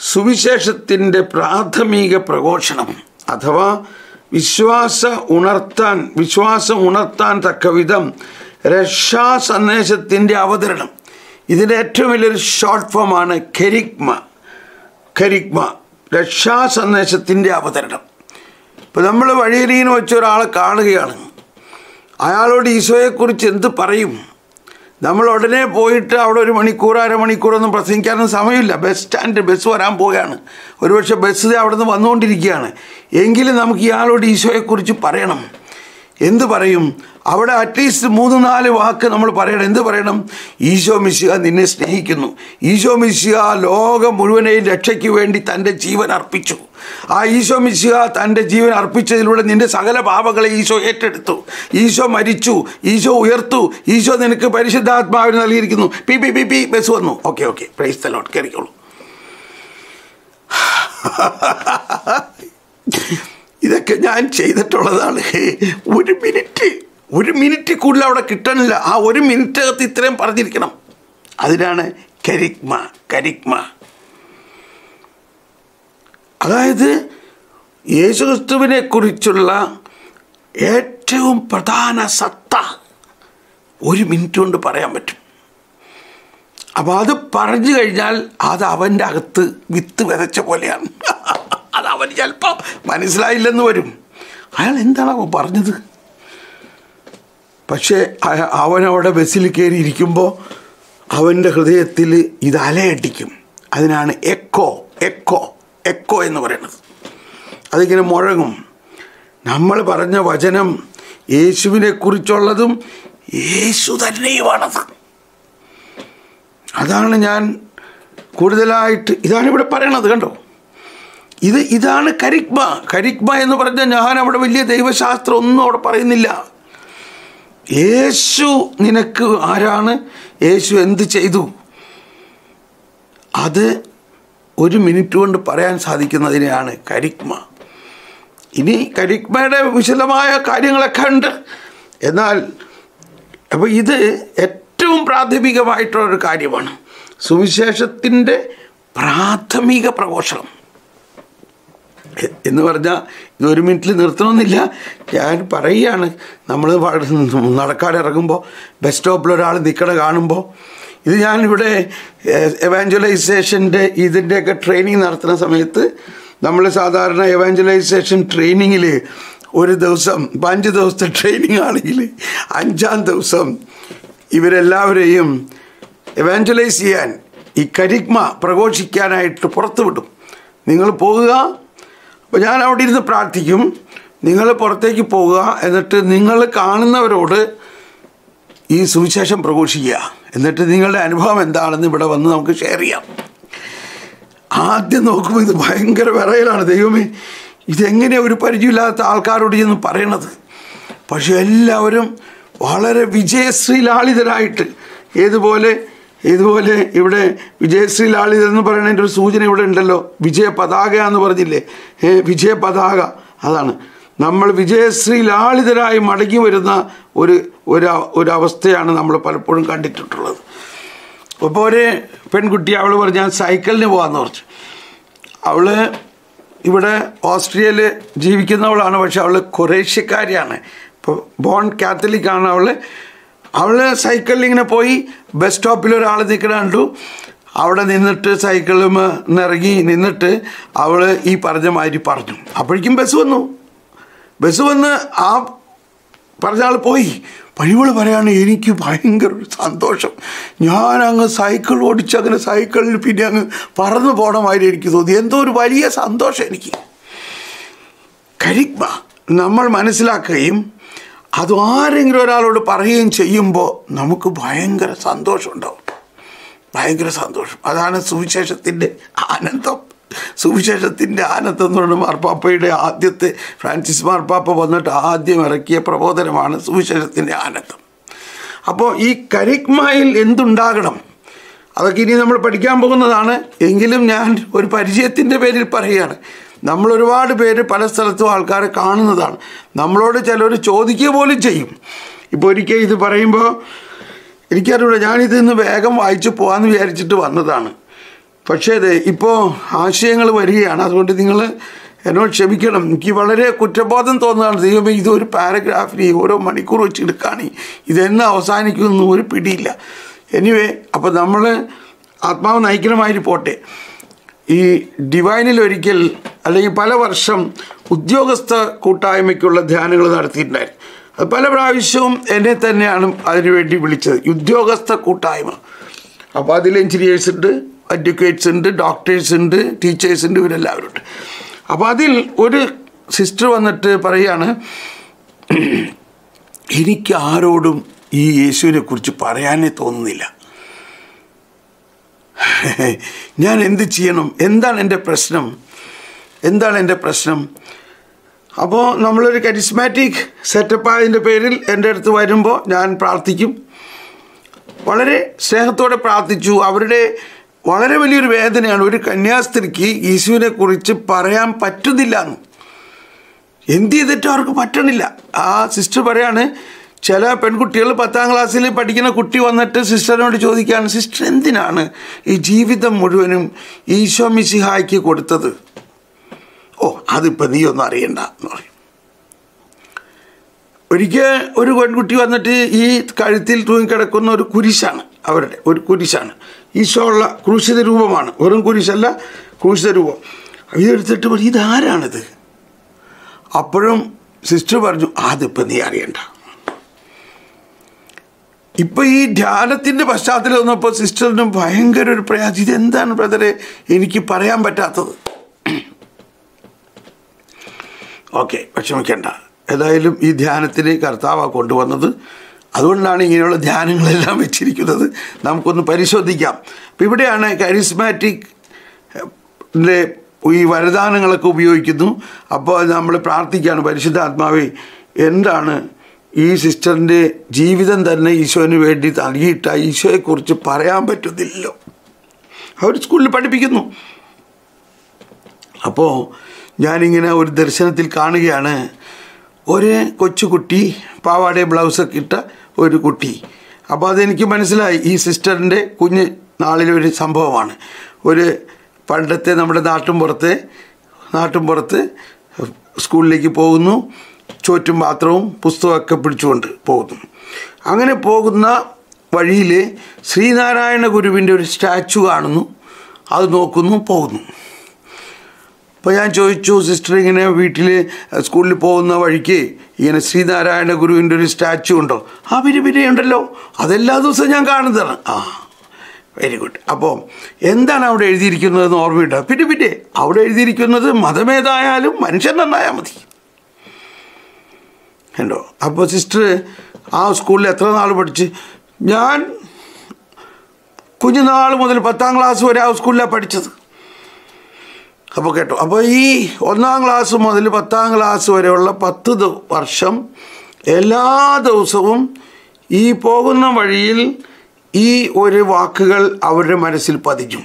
സുവിശേഷത്തിന്റെ പ്രാഥമിക പ്രഘോഷണം അഥവാ വിശ്വാസ ഉണർത്താൻ വിശ്വാസം ഉണർത്താൻ തക്കവിധം രക്ഷാ സന്ദേശത്തിന്റെ അവതരണം. ഇതിന്റെ ഏറ്റവും വലിയൊരു ഷോർട്ട് ഫോമാണ് ഖെരിഗ്മ. ഖെരിഗ്മ രക്ഷാ സന്ദേശത്തിന്റെ അവതരണം. ഇപ്പോൾ നമ്മൾ വഴിയരികിന് വെച്ച ഒരാളെ കാണുകയാണ്. അയാളോട് ഈശോയെക്കുറിച്ച് എന്ത് പറയും? നമ്മൾ ഉടനെ പോയിട്ട് അവിടെ ഒരു മണിക്കൂർ അരമണിക്കൂറൊന്നും പ്രസംഗിക്കാനൊന്നും സമയമില്ല. ബസ് സ്റ്റാൻഡ് ബസ് വരാൻ പോവുകയാണ്. ഒരുപക്ഷെ ബസ് അവിടെ നിന്ന് വന്നുകൊണ്ടിരിക്കുകയാണ്. എങ്കിലും നമുക്ക് ഇയാളോട് ഈശോയെക്കുറിച്ച് പറയണം. എന്ത് പറയും? അവിടെ അറ്റ്ലീസ്റ്റ് മൂന്ന് നാല് വാക്ക് നമ്മൾ പറയണം. എന്ത് പറയണം? ഈശോ മിശിഹ നിന്നെ സ്നേഹിക്കുന്നു. ഈശോ മിശിഹ ലോകം മുഴുവനെയും രക്ഷയ്ക്ക് വേണ്ടി തന്റെ ജീവൻ അർപ്പിച്ചു. ആ ഈശോ മിശിഹ തന്റെ ജീവൻ അർപ്പിച്ചതിലൂടെ നിന്റെ സകല പാപങ്ങളെ ഈശോ ഏറ്റെടുത്തു. ഈശോ മരിച്ചു. ഈശോ ഉയർത്തു. ഈശോ നിനക്ക് പരിശുദ്ധാത്മാവിന് നൽകിയിരിക്കുന്നു. P P P P bus വന്നു. Okay okay. Praise the Lord കയറിക്കോളൂ ഇതൊക്കെ ഞാൻ ചെയ്തിട്ടുള്ളതാണ്. ഒരു മിനിറ്റ് ഒരു മിനിറ്റ് കൂടുതൽ അവിടെ കിട്ടണില്ല ആ ഒരു മിനിറ്റകത്ത് ഇത്രയും പറഞ്ഞിരിക്കണം. അതിനാണ് കരിക്മ കരിക്മ അതായത് യേശുക്രിസ്തുവിനെ കുറിച്ചുള്ള ഏറ്റവും പ്രധാന സത്ത ഒരു മിനിറ്റ് കൊണ്ട് പറയാൻ പറ്റും. അപ്പോൾ അത് പറഞ്ഞു കഴിഞ്ഞാൽ അത് അവന്റെ അകത്ത് വിത്ത് വിതച്ച പോലെയാണ്. അത് അവൻ ചിലപ്പോൾ മനസ്സിലായില്ലെന്ന് വരും. അയാൾ എന്താണ് പറഞ്ഞത്? പക്ഷേ അവൻ അവിടെ ബസ്സിൽ കയറി ഇരിക്കുമ്പോൾ അവന്റെ ഹൃദയത്തിൽ ഇത് അലയടിക്കും. അതിനാണ് എക്കോ എക്കോ എക്കോ എന്ന് പറയുന്നത്. അതിങ്ങനെ മുഴങ്ങും. നമ്മൾ പറഞ്ഞ വചനം യേശുവിനെ കുറിച്ചുള്ളതും യേശു തന്നെയുമാണത്. അതാണ് ഞാൻ കൂടുതലായിട്ട് ഇതാണ് ഇവിടെ പറയണത് കണ്ടോ? ഇത് ഇതാണ് കരിക്മ കരിക്മ എന്ന് പറഞ്ഞാൽ ഞാൻ അവിടെ വലിയ ദൈവശാസ്ത്രം ഒന്നും അവിടെ പറയുന്നില്ല. യേശു നിനക്ക് ആരാണ്? യേശു എന്ത് ചെയ്തു? അത് ഒരു മിനിറ്റ് കൊണ്ട് പറയാൻ സാധിക്കുന്നതിനെയാണ് കരിക്മ ഇനി കരിക്മയുടെ വിശദമായ കാര്യങ്ങളൊക്കെ ഉണ്ട്. എന്നാൽ അപ്പോൾ ഇത് ഏറ്റവും പ്രാഥമികമായിട്ടുള്ളൊരു കാര്യമാണ്. സുവിശേഷത്തിന്റെ പ്രാഥമിക പ്രഘോഷണം. എന്ന് പറഞ്ഞാൽ ഇത് ഒരു മിനിറ്റിൽ നിർത്തണമെന്നില്ല. ഞാൻ പറയുകയാണ് നമ്മൾ നടക്കാനിറങ്ങുമ്പോൾ ബസ് സ്റ്റോപ്പിൽ ഒരാൾ നിൽക്കണ കാണുമ്പോൾ ഇത് ഞാനിവിടെ എവാഞ്ചലൈസേഷന്റെ ഇതിന്റെയൊക്കെ ട്രെയിനിങ് നടത്തുന്ന സമയത്ത് നമ്മൾ സാധാരണ എവാഞ്ചലൈസേഷൻ ട്രെയിനിങ്ങിൽ ഒരു ദിവസം അഞ്ച് ദിവസത്തെ ട്രെയിനിങ് ആണെങ്കിൽ അഞ്ചാം ദിവസം ഇവരെല്ലാവരെയും എവാഞ്ചലൈസ് ചെയ്യാൻ ഈ കരിക്മ പ്രഘോഷിക്കാനായിട്ട് പുറത്തു വിടും നിങ്ങൾ പോകുക അപ്പോൾ ഞാൻ അവിടെ ഇരുന്ന് പ്രാർത്ഥിക്കും. നിങ്ങൾ പുറത്തേക്ക് പോവുക എന്നിട്ട് നിങ്ങൾ കാണുന്നവരോട് ഈ സുവിശേഷം പ്രഘോഷിക്കുക. എന്നിട്ട് നിങ്ങളുടെ അനുഭവം എന്താണെന്ന് ഇവിടെ വന്ന് നമുക്ക് ഷെയർ ചെയ്യാം. ആദ്യം നോക്കുമ്പോൾ ഇത് ഭയങ്കര വിറയലാണ്. ദൈവമേ ഇതെങ്ങനെ ഒരു പരിചയമില്ലാത്ത ആൾക്കാരോട് ചെന്ന് പറയണത്? പക്ഷെ എല്ലാവരും വളരെ വിജയശ്രീലാളിതരായിട്ട് ഏതുപോലെ ഇതുപോലെ ഇവിടെ വിജയശ്രീ ലാളിത എന്ന് പറയുന്നതിന്റെ ഒരു സൂചന ഇവിടെ ഉണ്ടല്ലോ. വിജയ പതാക എന്ന് പറഞ്ഞില്ലേ? വിജയ പതാക അതാണ്. നമ്മൾ വിജയശ്രീ ലാളിതരായി മടങ്ങി വരുന്ന ഒരു ഒരു അവസ്ഥയാണ് നമ്മൾ പലപ്പോഴും കണ്ടിട്ടുള്ളത്. അപ്പോൾ ഒരു പെൺകുട്ടി അവൾ പറഞ്ഞു സൈക്കിളിന് പോകാമെന്ന് പറഞ്ഞു. അവൾ ഇവിടെ ഓസ്ട്രിയയിൽ ജീവിക്കുന്നവളാണ് പക്ഷെ അവൾ കുറേശ്യക്കാരിയാണ് ഇപ്പോൾ ബോൺ കാത്തലിക്കാണ് അവൾ അവൾ സൈക്കിളിൽ ഇങ്ങനെ പോയി ബസ് സ്റ്റോപ്പിൽ ഒരാൾ നിൽക്കണ കണ്ടു. അവിടെ നിന്നിട്ട് സൈക്കിളും ഇറങ്ങി നിന്നിട്ട് അവൾ ഈ പറഞ്ഞ മാതിരി പറഞ്ഞു. അപ്പോഴേക്കും ബസ് വന്നു. ബസ് വന്ന് ആ പറഞ്ഞ ആൾ പോയി. പഴിവൾ പറയാണ് എനിക്ക് ഭയങ്കര ഒരു സന്തോഷം. ഞാൻ അങ്ങ് സൈക്കിൾ ഓടിച്ച് അങ്ങനെ സൈക്കിളിൽ പിന്നെ അങ്ങ് പറന്നു പോകണ മാതിരി എനിക്ക് തോന്നി. എന്തോ ഒരു വലിയ സന്തോഷം എനിക്ക്. കരിക്മ നമ്മൾ മനസ്സിലാക്കുകയും അത് ആരെങ്കിലും ഒരാളോട് പറയുകയും ചെയ്യുമ്പോൾ നമുക്ക് ഭയങ്കര സന്തോഷമുണ്ടാവും ഭയങ്കര സന്തോഷം. അതാണ് സുവിശേഷത്തിന്റെ ആനന്ദം. സുവിശേഷത്തിന്റെ ആനന്ദം എന്ന് പറയുന്നത് മാർപ്പാപ്പയുടെ ആദ്യത്തെ ഫ്രാൻസിസ് മാർപ്പാപ്പ വന്നിട്ട് ആദ്യം ഇറക്കിയ പ്രബോധനമാണ് സുവിശേഷത്തിന്റെ ആനന്ദം. അപ്പോൾ ഈ കരിക്മയിൽ എന്തുണ്ടാകണം? അതൊക്കെ ഇനി നമ്മൾ പഠിക്കാൻ പോകുന്നതാണ്. എങ്കിലും ഞാൻ ഒരു പരിചയത്തിന്റെ പേരിൽ പറയുകയാണ്. നമ്മൾ ഒരുപാട് പേര് പല സ്ഥലത്തും ആൾക്കാരെ കാണുന്നതാണ്. നമ്മളോട് ചിലർ ചോദിക്കുക പോലും ചെയ്യും. ഇപ്പോൾ ഒരിക്കൽ ഇത് പറയുമ്പോൾ എനിക്കറിയില്ല ഞാനിത് ഇന്ന് വേഗം വായിച്ചു പോകാമെന്ന് വിചാരിച്ചിട്ട് വന്നതാണ്. പക്ഷേ ഇത് ഇപ്പോൾ ആശയങ്ങൾ വരികയാണ്. അതുകൊണ്ട് നിങ്ങൾ എന്നോട് ക്ഷമിക്കണം. എനിക്ക് വളരെ കുറ്റബോധം തോന്നുകയാണ് ദൈവമേ ഇതൊരു പാരഗ്രാഫിന് ഓരോ മണിക്കൂർ വെച്ച് എടുക്കുകയാണ് ഇതെന്ന് അവസാനിക്കുമെന്ന് ഒരു പിടിയില്ല. എനിവേ അപ്പോൾ നമ്മൾ ആത്മാവ് നയിക്കണമായിട്ട് പോട്ടെ. ഈ ഡിവൈനിൽ ഒരിക്കൽ അല്ലെങ്കിൽ പല വർഷം ഉദ്യോഗസ്ഥ കൂട്ടായ്മയ്ക്കുള്ള ധ്യാനങ്ങൾ നടത്തിയിട്ടുണ്ടായിരുന്നു. അത് പല പ്രാവശ്യവും എന്നെ തന്നെയാണ് അതിനുവേണ്ടി വിളിച്ചത്. ഉദ്യോഗസ്ഥ കൂട്ടായ്മ. അപ്പോൾ അതിൽ എഞ്ചിനീയേഴ്സ് ഉണ്ട് അഡ്വക്കേറ്റ്സ് ഉണ്ട് ഡോക്ടേഴ്സ് ഉണ്ട് ടീച്ചേഴ്സ് ഉണ്ട് ഇവരെല്ലാവരും ഉണ്ട്. അപ്പോൾ അതിൽ ഒരു സിസ്റ്റർ വന്നിട്ട് പറയാണ് എനിക്ക് ആരോടും ഈ യേശുവിനെ കുറിച്ച് പറയാനേ തോന്നുന്നില്ല. ഞാൻ എന്ത് ചെയ്യണം? എന്താണ് എന്റെ പ്രശ്നം? എന്താണ് എന്റെ പ്രശ്നം? അപ്പോൾ നമ്മളൊരു കരിസ്മാറ്റിക് സെറ്റപ്പായതിന്റെ പേരിൽ എന്റെ അടുത്ത് വരുമ്പോൾ ഞാൻ പ്രാർത്ഥിക്കും. വളരെ സ്നേഹത്തോടെ പ്രാർത്ഥിച്ചു. അവരുടെ വളരെ വലിയൊരു വേദനയാണ്. ഒരു കന്യാസ്ത്രീക്ക് യേശുവിനെ കുറിച്ച് പറയാൻ പറ്റുന്നില്ല എന്ന്. എന്ത് ചെയ്തിട്ടും അവർക്ക് പറ്റണില്ല. ആ സിസ്റ്റർ പറയാണ് ചില പെൺകുട്ടികൾ പത്താം ക്ലാസ്സിൽ പഠിക്കുന്ന കുട്ടി വന്നിട്ട് സിസ്റ്ററിനോട് ചോദിക്കുകയാണ് സിസ്റ്റർ എന്തിനാണ് ഈ ജീവിതം മുഴുവനും ഈശോ മിസിഹായ്ക്ക് കൊടുത്തത്? ഓ അതിപ്പോൾ നീ ഒന്നും അറിയണ്ട എന്ന് പറയും. ഒരിക്കൽ ഒരു പെൺകുട്ടി വന്നിട്ട് ഈ കഴുത്തിൽ തൂങ്ങിക്കിടക്കുന്ന ഒരു കുരിശാണ് അവരുടെ ഒരു കുരിശാണ്. ഈശോ ഉള്ള ക്രൂശിത രൂപമാണ് വെറും കുരിശല്ല ക്രൂശിത രൂപം. ഇതെടുത്തിട്ട് ഇതാരാണിത്? അപ്പോഴും സിസ്റ്റർ പറഞ്ഞു അതിപ്പോൾ നീ അറിയണ്ട. ഇപ്പൊ ഈ ധ്യാനത്തിന്റെ പശ്ചാത്തലം വന്നപ്പോൾ സിസ്റ്ററിന് ഭയങ്കര ഒരു പ്രയാസം. ഇതെന്താണ് ബ്രദറെ എനിക്ക് പറയാൻ പറ്റാത്തത്. ഓക്കെ വിഷമിക്കേണ്ട. ഏതായാലും ഈ ധ്യാനത്തിന് കർത്താവാണ് കൊണ്ടുവന്നത്. അതുകൊണ്ടാണ് ഇങ്ങനെയുള്ള ധ്യാനങ്ങളെല്ലാം വെച്ചിരിക്കുന്നത്. നമുക്കൊന്ന് പരിശോധിക്കാം. അപ്പം ഇവിടെയാണ് കരിസ്മാറ്റിക് ഈ വരദാനങ്ങളൊക്കെ ഉപയോഗിക്കുന്നു. അപ്പോൾ നമ്മൾ പ്രാർത്ഥിക്കുകയാണ്. പരിശുദ്ധാത്മാവേ എന്താണ് ഈ സിസ്റ്ററിന്റെ ജീവിതം തന്നെ ഈശോന് വേണ്ടി നൽകിയിട്ട ഈശോയെക്കുറിച്ച് പറയാൻ പറ്റുന്നില്ലല്ലോ അവർ സ്കൂളിൽ പഠിപ്പിക്കുന്നു. അപ്പോൾ ഞാനിങ്ങനെ ഒരു ദർശനത്തിൽ കാണുകയാണ്. ഒരു കൊച്ചുകുട്ടി പാവാടെ ബ്ലൗസൊക്കെ ഇട്ട ഒരു കുട്ടി. അപ്പോൾ അതെനിക്ക് മനസ്സിലായി ഈ സിസ്റ്ററിന്റെ കുഞ്ഞ് നാളിലൊരു സംഭവമാണ്. ഒരു പണ്ടത്തെ നമ്മുടെ നാട്ടിൻപുറത്തെ നാട്ടിൻപുറത്ത് സ്കൂളിലേക്ക് പോകുന്നു. ചോറ്റും പാത്രവും പുസ്തകമൊക്കെ പിടിച്ചുകൊണ്ട് പോകുന്നു. അങ്ങനെ പോകുന്ന വഴിയിൽ ശ്രീനാരായണ ഗുരുവിന്റെ ഒരു സ്റ്റാച്ചു കാണുന്നു. അത് നോക്കുന്നു പോകുന്നു. അപ്പോൾ ഞാൻ ചോദിച്ചു സിസ്റ്റർ ഇങ്ങനെ വീട്ടിൽ സ്കൂളിൽ പോകുന്ന വഴിക്ക് ഇങ്ങനെ ശ്രീനാരായണ ഗുരുവിന്റെ ഒരു സ്റ്റാച്ചു ഉണ്ടോ? ആ പിന്നെ പിന്നെ ഉണ്ടല്ലോ. അതെല്ലാ ദിവസവും ഞാൻ കാണുന്നതാണ്. ആ വെരി ഗുഡ്. അപ്പോൾ എന്താണ് അവിടെ എഴുതിയിരിക്കുന്നതെന്ന് ഓർമ്മയുണ്ടോ? പിന്നെ പിന്നെ അവിടെ എഴുതിയിരിക്കുന്നത് മതമേതായാലും മനുഷ്യൻ നന്നായാൽ മതി. ഉണ്ടോ അപ്പോൾ സിസ്റ്റർ ആ സ്കൂളിൽ എത്ര നാൾ പഠിച്ച്? ഞാൻ കുഞ്ഞുനാൾ മുതൽ പത്താം ക്ലാസ് വരെ ആ സ്കൂളിലാണ് പഠിച്ചത്. അപ്പോൾ കേട്ടോ അപ്പോൾ ഈ ഒന്നാം ക്ലാസ് മുതൽ പത്താം ക്ലാസ് വരെയുള്ള പത്ത് വർഷം എല്ലാ ദിവസവും ഈ പോകുന്ന വഴിയിൽ ഈ ഒരു വാക്കുകൾ അവരുടെ മനസ്സിൽ പതിഞ്ഞു.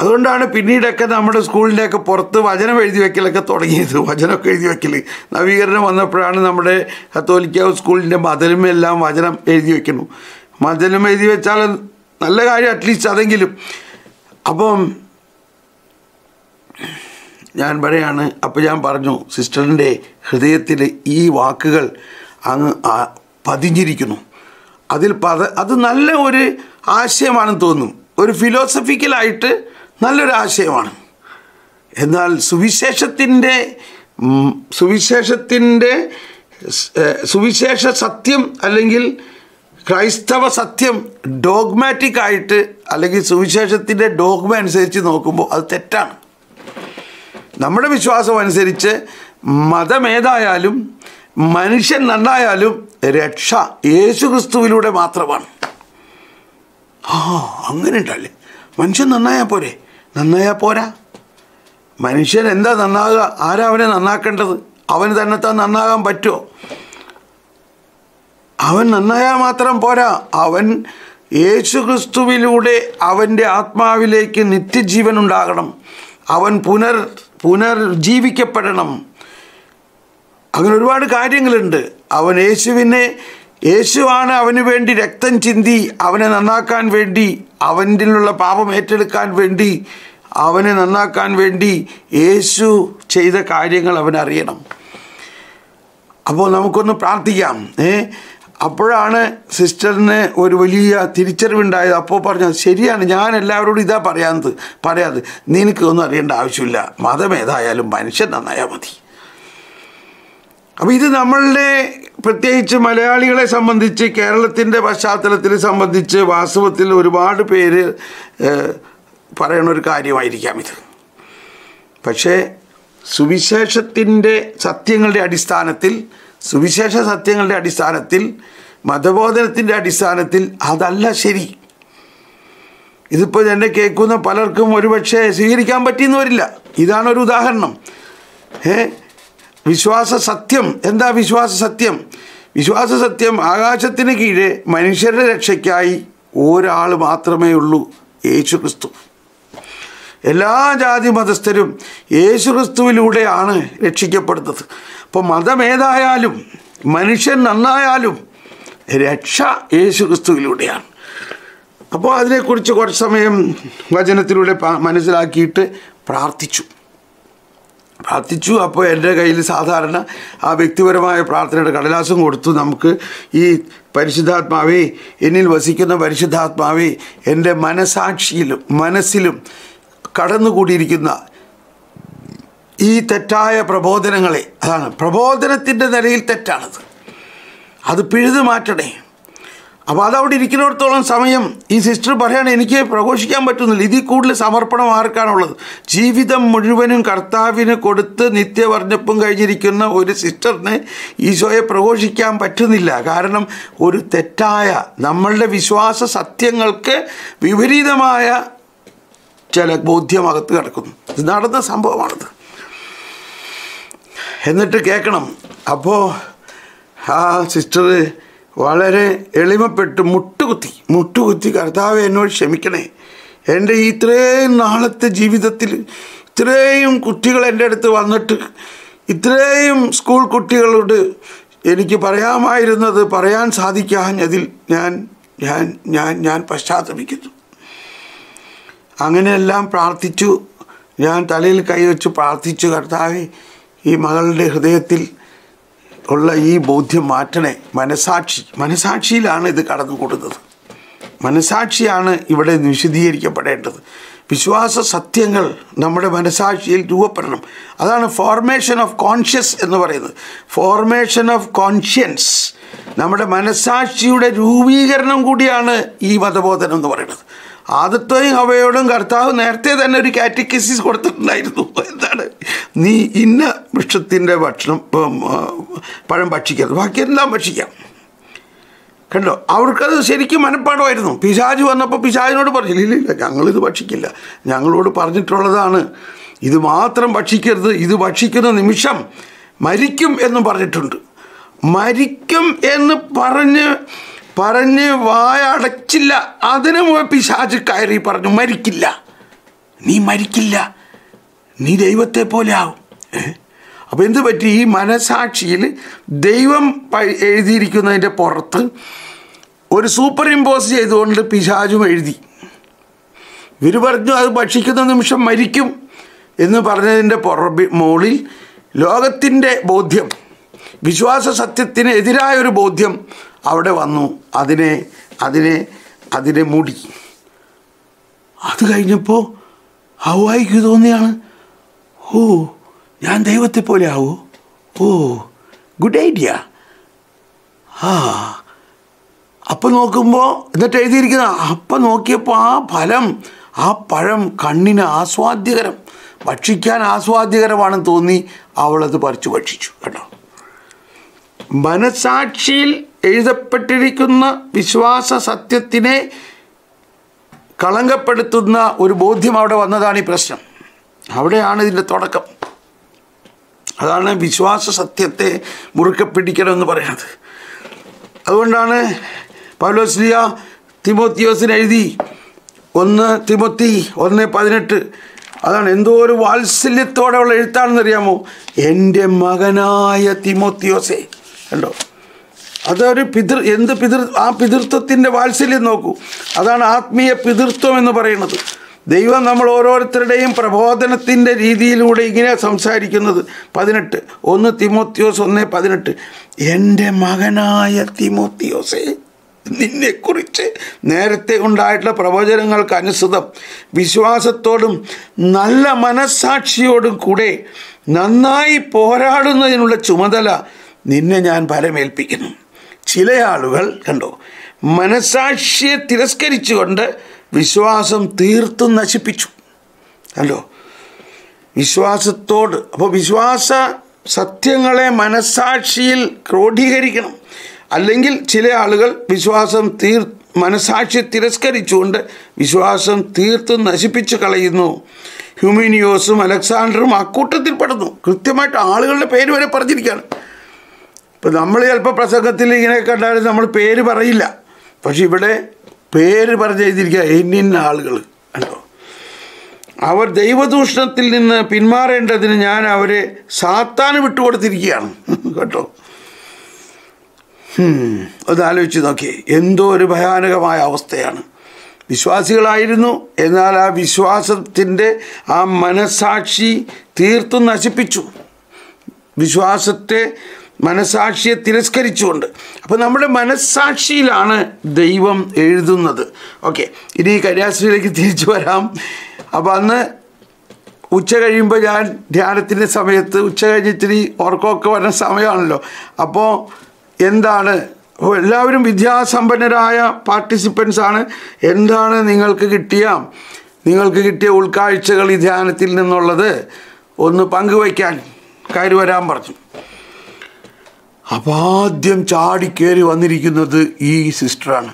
അതുകൊണ്ടാണ് പിന്നീടൊക്കെ നമ്മുടെ സ്കൂളിന്റെയൊക്കെ പുറത്ത് വചനം എഴുതി വെക്കലൊക്കെ തുടങ്ങിയത്. വചനമൊക്കെ എഴുതി വെക്കൽ നവീകരണം വന്നപ്പോഴാണ് നമ്മുടെ കത്തോലിക്ക സ്കൂളിന്റെ മതിലുമെല്ലാം വചനം എഴുതി വയ്ക്കുന്നു മതിലും എഴുതി വെച്ചാൽ നല്ല കാര്യം അറ്റ്ലീസ്റ്റ് അതെങ്കിലും. അപ്പം ഞാൻ പറയാണ് അപ്പോൾ ഞാൻ പറഞ്ഞു സിസ്റ്ററിന്റെ ഹൃദയത്തിൽ ഈ വാക്കുകൾ അങ്ങ് പതിഞ്ഞിരിക്കുന്നു. അതിൽ പത അത് നല്ല ഒരു ആശയമാണെന്ന് തോന്നുന്നു ഒരു ഫിലോസഫിക്കലായിട്ട് നല്ലൊരു ആശയമാണ്. എന്നാൽ സുവിശേഷത്തിന്റെ സുവിശേഷത്തിന്റെ സുവിശേഷ സത്യം അല്ലെങ്കിൽ ക്രൈസ്തവ സത്യം ഡോഗ്മാറ്റിക് ആയിട്ട് അല്ലെങ്കിൽ സുവിശേഷത്തിന്റെ ഡോഗ്മ അനുസരിച്ച് നോക്കുമ്പോൾ അത് തെറ്റാണ്. നമ്മുടെ വിശ്വാസം അനുസരിച്ച് മതമേതായാലും മനുഷ്യൻ നന്നായാലും രക്ഷ യേശു ക്രിസ്തുവിലൂടെ മാത്രമാണ്. ആ അങ്ങനെ ഉണ്ടല്ലേ മനുഷ്യൻ നന്നായാൽ പോരെ? നന്നായാൽ പോരാ. മനുഷ്യൻ എന്താ നന്നാകുക ആരാ അവനെ നന്നാക്കേണ്ടത്? അവന് തന്നെത്താൻ നന്നാകാൻ പറ്റുമോ അവൻ നന്നായാൽ മാത്രം പോരാ. അവൻ യേശു ക്രിസ്തുവിലൂടെ അവന്റെ ആത്മാവിലേക്ക് നിത്യജീവൻ ഉണ്ടാകണം. അവൻ പുനർ പുനർജീവിക്കപ്പെടണം. അങ്ങനെ ഒരുപാട് കാര്യങ്ങളുണ്ട്. അവൻ യേശുവിനെ യേശുവാണ് അവന് വേണ്ടി രക്തം ചിന്തി അവനെ നന്നാക്കാൻ വേണ്ടി അവനിലുള്ള പാപം ഏറ്റെടുക്കാൻ വേണ്ടി അവനെ നന്നാക്കാൻ വേണ്ടി യേശു ചെയ്ത കാര്യങ്ങൾ അവൻ അറിയണം. അപ്പോൾ നമുക്കൊന്ന് പ്രാർത്ഥിക്കാം. ഏ? അപ്പോഴാണ് സിസ്റ്ററിന് ഒരു വലിയ തിരിച്ചറിവുണ്ടായത്. അപ്പോൾ പറഞ്ഞത് ശരിയാണ് ഞാൻ എല്ലാവരോടും ഇതാ പറയാത്തത് പറയാത്. നിനക്കൊന്നും അറിയേണ്ട ആവശ്യമില്ല. മതം ഏതായാലും മനുഷ്യൻ നന്നായാൽ മതി. അപ്പോൾ ഇത് നമ്മളുടെ പ്രത്യേകിച്ച് മലയാളികളെ സംബന്ധിച്ച് കേരളത്തിന്റെ പശ്ചാത്തലത്തിൽ സംബന്ധിച്ച് വാസ്തവത്തിൽ ഒരുപാട് പേര് ഏഹ്, പറയണ ഒരു കാര്യമായിരിക്കാം ഇത്. പക്ഷേ സുവിശേഷത്തിന്റെ സത്യങ്ങളുടെ അടിസ്ഥാനത്തിൽ സുവിശേഷ സത്യങ്ങളുടെ അടിസ്ഥാനത്തിൽ മതബോധനത്തിന്റെ അടിസ്ഥാനത്തിൽ അതല്ല ശരി. ഇതിപ്പോൾ എന്നെ കേൾക്കുന്ന പലർക്കും ഒരുപക്ഷെ സ്വീകരിക്കാൻ പറ്റിയെന്ന് വരില്ല. ഇതാണ് ഒരു ഉദാഹരണം. ഏ വിശ്വാസ സത്യം എന്താ വിശ്വാസ സത്യം വിശ്വാസ സത്യം ആകാശത്തിന് കീഴെ മനുഷ്യരുടെ രക്ഷയ്ക്കായി ഒരാൾ മാത്രമേ ഉള്ളൂ യേശു ക്രിസ്തു എല്ലാ ജാതി മതസ്ഥരും യേശു ക്രിസ്തുവിലൂടെയാണ് രക്ഷിക്കപ്പെടുന്നത് അപ്പോൾ മതമേതായാലും മനുഷ്യൻ നന്നായാലും രക്ഷ യേശു ക്രിസ്തുവിലൂടെയാണ് അപ്പോൾ അതിനെക്കുറിച്ച് കുറച്ച് സമയം വചനത്തിലൂടെ മനസ്സിലാക്കിയിട്ട് പ്രാർത്ഥിച്ചു. പ്രാർത്ഥിച്ചു. അപ്പോൾ എന്റെ കയ്യിൽ സാധാരണ ആ വ്യക്തിപരമായ പ്രാർത്ഥനയുടെ കടലാസം കൊടുത്തു. നമുക്ക് ഈ പരിശുദ്ധാത്മാവേ എന്നിൽ വസിക്കുന്ന പരിശുദ്ധാത്മാവേ എന്റെ മനസാക്ഷിയിലും മനസ്സിലും കടന്നുകൂടിയിരിക്കുന്ന ഈ തെറ്റായ പ്രബോധനങ്ങളെ അതാണ് പ്രബോധനത്തിന്റെ നിലയിൽ തെറ്റാണത്. അത് പിഴുതു മാറ്റണേ. അപ്പോൾ അതവിടെ ഇരിക്കുന്നിടത്തോളം സമയം ഈ സിസ്റ്റർ പറയാണ് എനിക്ക് പ്രഘോഷിക്കാൻ പറ്റുന്നില്ല. ഇതിൽ കൂടുതൽ സമർപ്പണം ആർക്കാണുള്ളത്? ജീവിതം മുഴുവനും കർത്താവിന് കൊടുത്ത് നിത്യവർണപ്പും കഴിഞ്ഞിരിക്കുന്ന ഒരു സിസ്റ്ററിന് ഈശോയെ പ്രഘോഷിക്കാൻ പറ്റുന്നില്ല. കാരണം ഒരു തെറ്റായ നമ്മളുടെ വിശ്വാസ സത്യങ്ങൾക്ക് വിപരീതമായ ചില ബോധ്യമകത്ത് കിടക്കുന്നു. ഇത് നടന്ന സംഭവമാണിത്. എന്നിട്ട് കേൾക്കണം. അപ്പോൾ ആ സിസ്റ്റർ വളരെ എളിമപ്പെട്ട് മുട്ടുകുത്തി മുട്ടുകുത്തി കർത്താവ് എന്നോട് ക്ഷമിക്കണേ. എന്റെ ഇത്രയും നാളത്തെ ജീവിതത്തിൽ ഇത്രയും കുട്ടികൾ എന്റെ അടുത്ത് വന്നിട്ട് ഇത്രയും സ്കൂൾ കുട്ടികളോട് എനിക്ക് പറയാമായിരുന്നത് പറയാൻ സാധിക്കാഞ്ഞതിൽ ഞാൻ ഞാൻ ഞാൻ ഞാൻ പശ്ചാത്തപിക്കുന്നു. അങ്ങനെയെല്ലാം പ്രാർത്ഥിച്ചു. ഞാൻ തലയിൽ കൈവച്ച് പ്രാർത്ഥിച്ചു കർത്താവെ ഈ മകളുടെ ഹൃദയത്തിൽ ഉള്ള ഈ ബോധ്യം മാറ്റണേ. മനസാക്ഷി മനസാക്ഷിയിലാണ് ഇത് കടന്നു കൊടുത്തത് മനസാക്ഷിയാണ് ഇവിടെ വിശദീകരിക്കപ്പെടേണ്ടത് വിശ്വാസ സത്യങ്ങൾ നമ്മുടെ മനസാക്ഷിയിൽ രൂപപ്പെടണം. അതാണ് ഫോർമേഷൻ ഓഫ് കോൺഷ്യസ് എന്ന് പറയുന്നത്. ഫോർമേഷൻ ഓഫ് കോൺഷ്യൻസ് നമ്മുടെ മനസാക്ഷിയുടെ രൂപീകരണം കൂടിയാണ് ഈ മതബോധനം എന്ന് പറയുന്നത്. ആദത്തെയും അവയോടും കർത്താവ് നേരത്തെ തന്നെ ഒരു കാറ്റഗസിസ് കൊടുത്തിട്ടുണ്ടായിരുന്നു. എന്താണ്? നീ ഇന്ന വൃക്ഷത്തിന്റെ ഭക്ഷണം പഴം ഭക്ഷിക്കരുത്. ബാക്കി എല്ലാം ഭക്ഷിക്കാം. കണ്ടോ? അവർക്കത് ശരിക്കും മനഃപ്പാടമായിരുന്നു. പിശാജ് വന്നപ്പോൾ പിശാജിനോട് പറഞ്ഞില്ല ഇല്ല ഇല്ല ഞങ്ങളിത് ഭക്ഷിക്കില്ല. ഞങ്ങളോട് പറഞ്ഞിട്ടുള്ളതാണ് ഇത് മാത്രം ഭക്ഷിക്കരുത് ഇത് ഭക്ഷിക്കുന്ന നിമിഷം മരിക്കും എന്ന് പറഞ്ഞിട്ടുണ്ട്. മരിക്കും എന്ന് പറഞ്ഞ് പറഞ്ഞ് വായ അടച്ചില്ല. അതിനു പിശാജ് കയറി പറഞ്ഞു മരിക്കില്ല. നീ മരിക്കില്ല. നീ ദൈവത്തെ പോലെ ആവും. അപ്പം അപ്പോൾ എന്ത് പറ്റി? ഈ മനസാക്ഷിയിൽ ദൈവം എഴുതിയിരിക്കുന്നതിന്റെ പുറത്ത് ഒരു സൂപ്പർ ഇമ്പോസ് ചെയ്തുകൊണ്ട് പിശാജും എഴുതി. ഇവർ പറഞ്ഞു അത് ഭക്ഷിക്കുന്ന നിമിഷം മരിക്കും. എന്ന് പറഞ്ഞതിന്റെ പുറബി മുകളിൽ ലോകത്തിന്റെ ബോധ്യം വിശ്വാസ സത്യത്തിന് എതിരായ ഒരു ബോധ്യം അവിടെ വന്നു. അതിനെ അതിനെ അതിനെ മുടി. അത് കഴിഞ്ഞപ്പോൾ ഹവായിക്ക് തോന്നിയാണ്. ഓ ഞാൻ ദൈവത്തെ പോലെ ആവോ? ഓ ഗുഡ് ഐഡിയ ആ അപ്പം നോക്കുമ്പോൾ എന്നിട്ട് എഴുതിയിരിക്കുന്ന അപ്പം നോക്കിയപ്പോൾ ആ ഫലം ആ പഴം കണ്ണിന് ആസ്വാദ്യകരം ഭക്ഷിക്കാൻ ആസ്വാദ്യകരമാണെന്ന് തോന്നി. അവളത് പറിച്ചു ഭക്ഷിച്ചു കേട്ടോ. മനസാക്ഷിയിൽ എഴുതപ്പെട്ടിരിക്കുന്ന വിശ്വാസ സത്യത്തിനെ കളങ്കപ്പെടുത്തുന്ന ഒരു ബോധ്യം അവിടെ വന്നതാണ് ഈ പ്രശ്നം. അവിടെയാണ് ഇതിന്റെ തുടക്കം. അതാണ് വിശ്വാസ സത്യത്തെ മുറുക്കെ പിടിക്കണമെന്ന് പറയുന്നത്. അതുകൊണ്ടാണ് പൗലോസ്ലിയ തിമോത്തിയോസിന് എഴുതി ഒന്ന് തിമോത്തി ഒന്ന് പതിനെട്ട്. അതാണ് എന്തോ ഒരു വാത്സല്യത്തോടെയുള്ള എഴുത്താണെന്ന് അറിയാമോ എന്റെ മകനായ തിമോത്തിയോസെ. കണ്ടോ? അതൊരു പിതൃ എന്ത് പിതൃ ആ പിതൃത്വത്തിന്റെ വാത്സല്യം നോക്കൂ. അതാണ് ആത്മീയ പിതൃത്വം എന്ന് പറയുന്നത്. ദൈവം നമ്മൾ ഓരോരുത്തരുടെയും പ്രബോധനത്തിന്റെ രീതിയിലൂടെ ഇങ്ങനെ സംസാരിക്കുന്നത്. പതിനെട്ട്. ഒന്ന് തിമോത്തിയോസ് ഒന്ന് പതിനെട്ട്. എന്റെ മകനായ തിമോത്തിയോസേ നിന്നെക്കുറിച്ച് നേരത്തെ ഉണ്ടായിട്ടുള്ള പ്രവചനങ്ങൾക്ക് അനുസൃതം വിശ്വാസത്തോടും നല്ല മനസ്സാക്ഷിയോടും കൂടെ നന്നായി പോരാടുന്നതിനുള്ള ചുമതല നിന്നെ ഞാൻ ഫലമേൽപ്പിക്കുന്നു. ചില ആളുകൾ കണ്ടോ. മനസാക്ഷിയെ തിരസ്കരിച്ചുകൊണ്ട് വിശ്വാസം തീർത്തും നശിപ്പിച്ചു. കണ്ടോ? വിശ്വാസത്തോട് അപ്പോൾ വിശ്വാസ സത്യങ്ങളെ മനസാക്ഷിയിൽ ക്രോഡീകരിക്കണം. അല്ലെങ്കിൽ ചില ആളുകൾ വിശ്വാസം തീർ മനസാക്ഷി തിരസ്കരിച്ചുകൊണ്ട് വിശ്വാസം തീർത്തും നശിപ്പിച്ചു കളയുന്നു. ഹ്യൂമിനിയോസും അലക്സാണ്ടറും അക്കൂട്ടത്തിൽപ്പെടുന്നു കൃത്യമായിട്ട് ആളുകളുടെ പേര് വരെ പറഞ്ഞിരിക്കുകയാണ്. ഇപ്പം നമ്മൾ ചിലപ്പോൾ പ്രസംഗത്തിൽ ഇങ്ങനെ കണ്ടാലും നമ്മൾ പേര് പറയില്ല. പക്ഷെ ഇവിടെ പേര് പറഞ്ഞ് എഴുതിയിരിക്കുക ഇന്നിന്ന ആളുകൾ കണ്ടോ? അവർ ദൈവദൂഷണത്തിൽ നിന്ന് പിന്മാറേണ്ടതിന് ഞാൻ അവരെ സാത്താന് വിട്ടുകൊടുത്തിരിക്കുകയാണ്. കേട്ടോ? ഒന്ന് ആലോചിച്ച് നോക്കിയേ. എന്തോ ഒരു ഭയാനകമായ അവസ്ഥയാണ്. വിശ്വാസികളായിരുന്നു. എന്നാൽ ആ വിശ്വാസത്തിന്റെ ആ മനസാക്ഷി തീർത്തും നശിപ്പിച്ചു. വിശ്വാസത്തെ മനസാക്ഷിയെ തിരസ്കരിച്ചുകൊണ്ട്. അപ്പോൾ നമ്മുടെ മനസാക്ഷിയിലാണ് ദൈവം എഴുതുന്നത്. ഓക്കെ ഇനി കന്യാസ്ത്രീയിലേക്ക് തിരിച്ചു വരാം. അപ്പോൾ അന്ന് ഉച്ച കഴിയുമ്പോൾ ഞാൻ ധ്യാനത്തിന്റെ സമയത്ത് ഉച്ച കഴിഞ്ഞിട്ട് ഇത്തിരി ഉറക്കമൊക്കെ വരുന്ന സമയമാണല്ലോ. അപ്പോൾ എന്താണ്? എല്ലാവരും വിദ്യാസമ്പന്നരായ പാർട്ടിസിപ്പൻസ് ആണ്. എന്താണ് നിങ്ങൾക്ക് കിട്ടിയ നിങ്ങൾക്ക് കിട്ടിയ ഉൾക്കാഴ്ചകൾ ഈ ധ്യാനത്തിൽ നിന്നുള്ളത്? ഒന്ന് പങ്കുവയ്ക്കാൻ കയറി വരാൻ പറഞ്ഞു. അപ്പോൾ ആദ്യം ചാടിക്കേറി വന്നിരിക്കുന്നത് ഈ സിസ്റ്ററാണ്.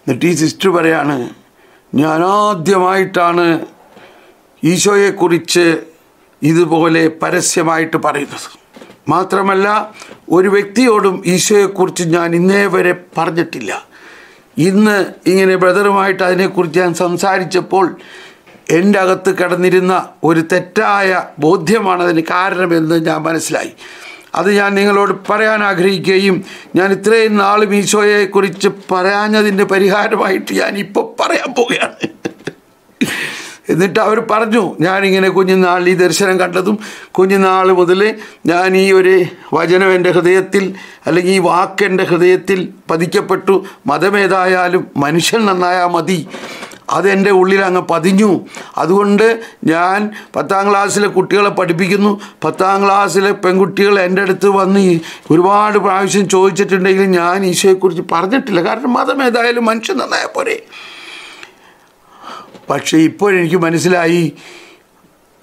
എന്നിട്ട് ഈ സിസ്റ്റർ പറയാണ് ഞാൻ ആദ്യമായിട്ടാണ് ഈശോയെക്കുറിച്ച് ഇതുപോലെ പരസ്യമായിട്ട് പറയുന്നത്. മാത്രമല്ല ഒരു വ്യക്തിയോടും ഈശോയെക്കുറിച്ച് ഞാൻ ഇന്നേ വരെ പറഞ്ഞിട്ടില്ല. ഇന്ന് ഇങ്ങനെ ബ്രദറുമായിട്ട് അതിനെക്കുറിച്ച് ഞാൻ സംസാരിച്ചപ്പോൾ എന്റെ അകത്ത് കിടന്നിരുന്ന ഒരു തെറ്റായ ബോധ്യമാണ് അതിന് കാരണമെന്ന് ഞാൻ മനസ്സിലായി. അത് ഞാൻ നിങ്ങളോട് പറയാൻ ആഗ്രഹിക്കുകയും ഞാൻ ഇത്രയും നാളും ഈശോയെക്കുറിച്ച് പറയാഞ്ഞതിന്റെ പരിഹാരമായിട്ട് ഞാൻ ഇപ്പോൾ പറയാൻ പോവുകയാണ്. എന്നിട്ട് അവർ പറഞ്ഞു ഞാനിങ്ങനെ കുഞ്ഞുനാൾ ഈ ദർശനം കണ്ടതും കുഞ്ഞുനാൾ മുതൽ ഞാൻ ഈ ഒരു വചനം എന്റെ ഹൃദയത്തിൽ അല്ലെങ്കിൽ ഈ വാക്ക് എന്റെ ഹൃദയത്തിൽ പതിക്കപ്പെട്ടു. മതമേതായാലും മനുഷ്യൻ നന്നായാൽ മതി. അതെന്റെ ഉള്ളിൽ അങ്ങ് പതിഞ്ഞു. അതുകൊണ്ട് ഞാൻ പത്താം ക്ലാസ്സിലെ കുട്ടികളെ പഠിപ്പിക്കുന്നു. പത്താം ക്ലാസ്സിലെ പെൺകുട്ടികൾ എന്റെ അടുത്ത് വന്ന് ഒരുപാട് പ്രാവശ്യം ചോദിച്ചിട്ടുണ്ടെങ്കിലും ഞാൻ ഈശോയെക്കുറിച്ച് പറഞ്ഞിട്ടില്ല. കാരണം മതം ഏതായാലും മനുഷ്യൻ നന്നായാൽ പോരെ. പക്ഷേ ഇപ്പോഴെനിക്ക് മനസ്സിലായി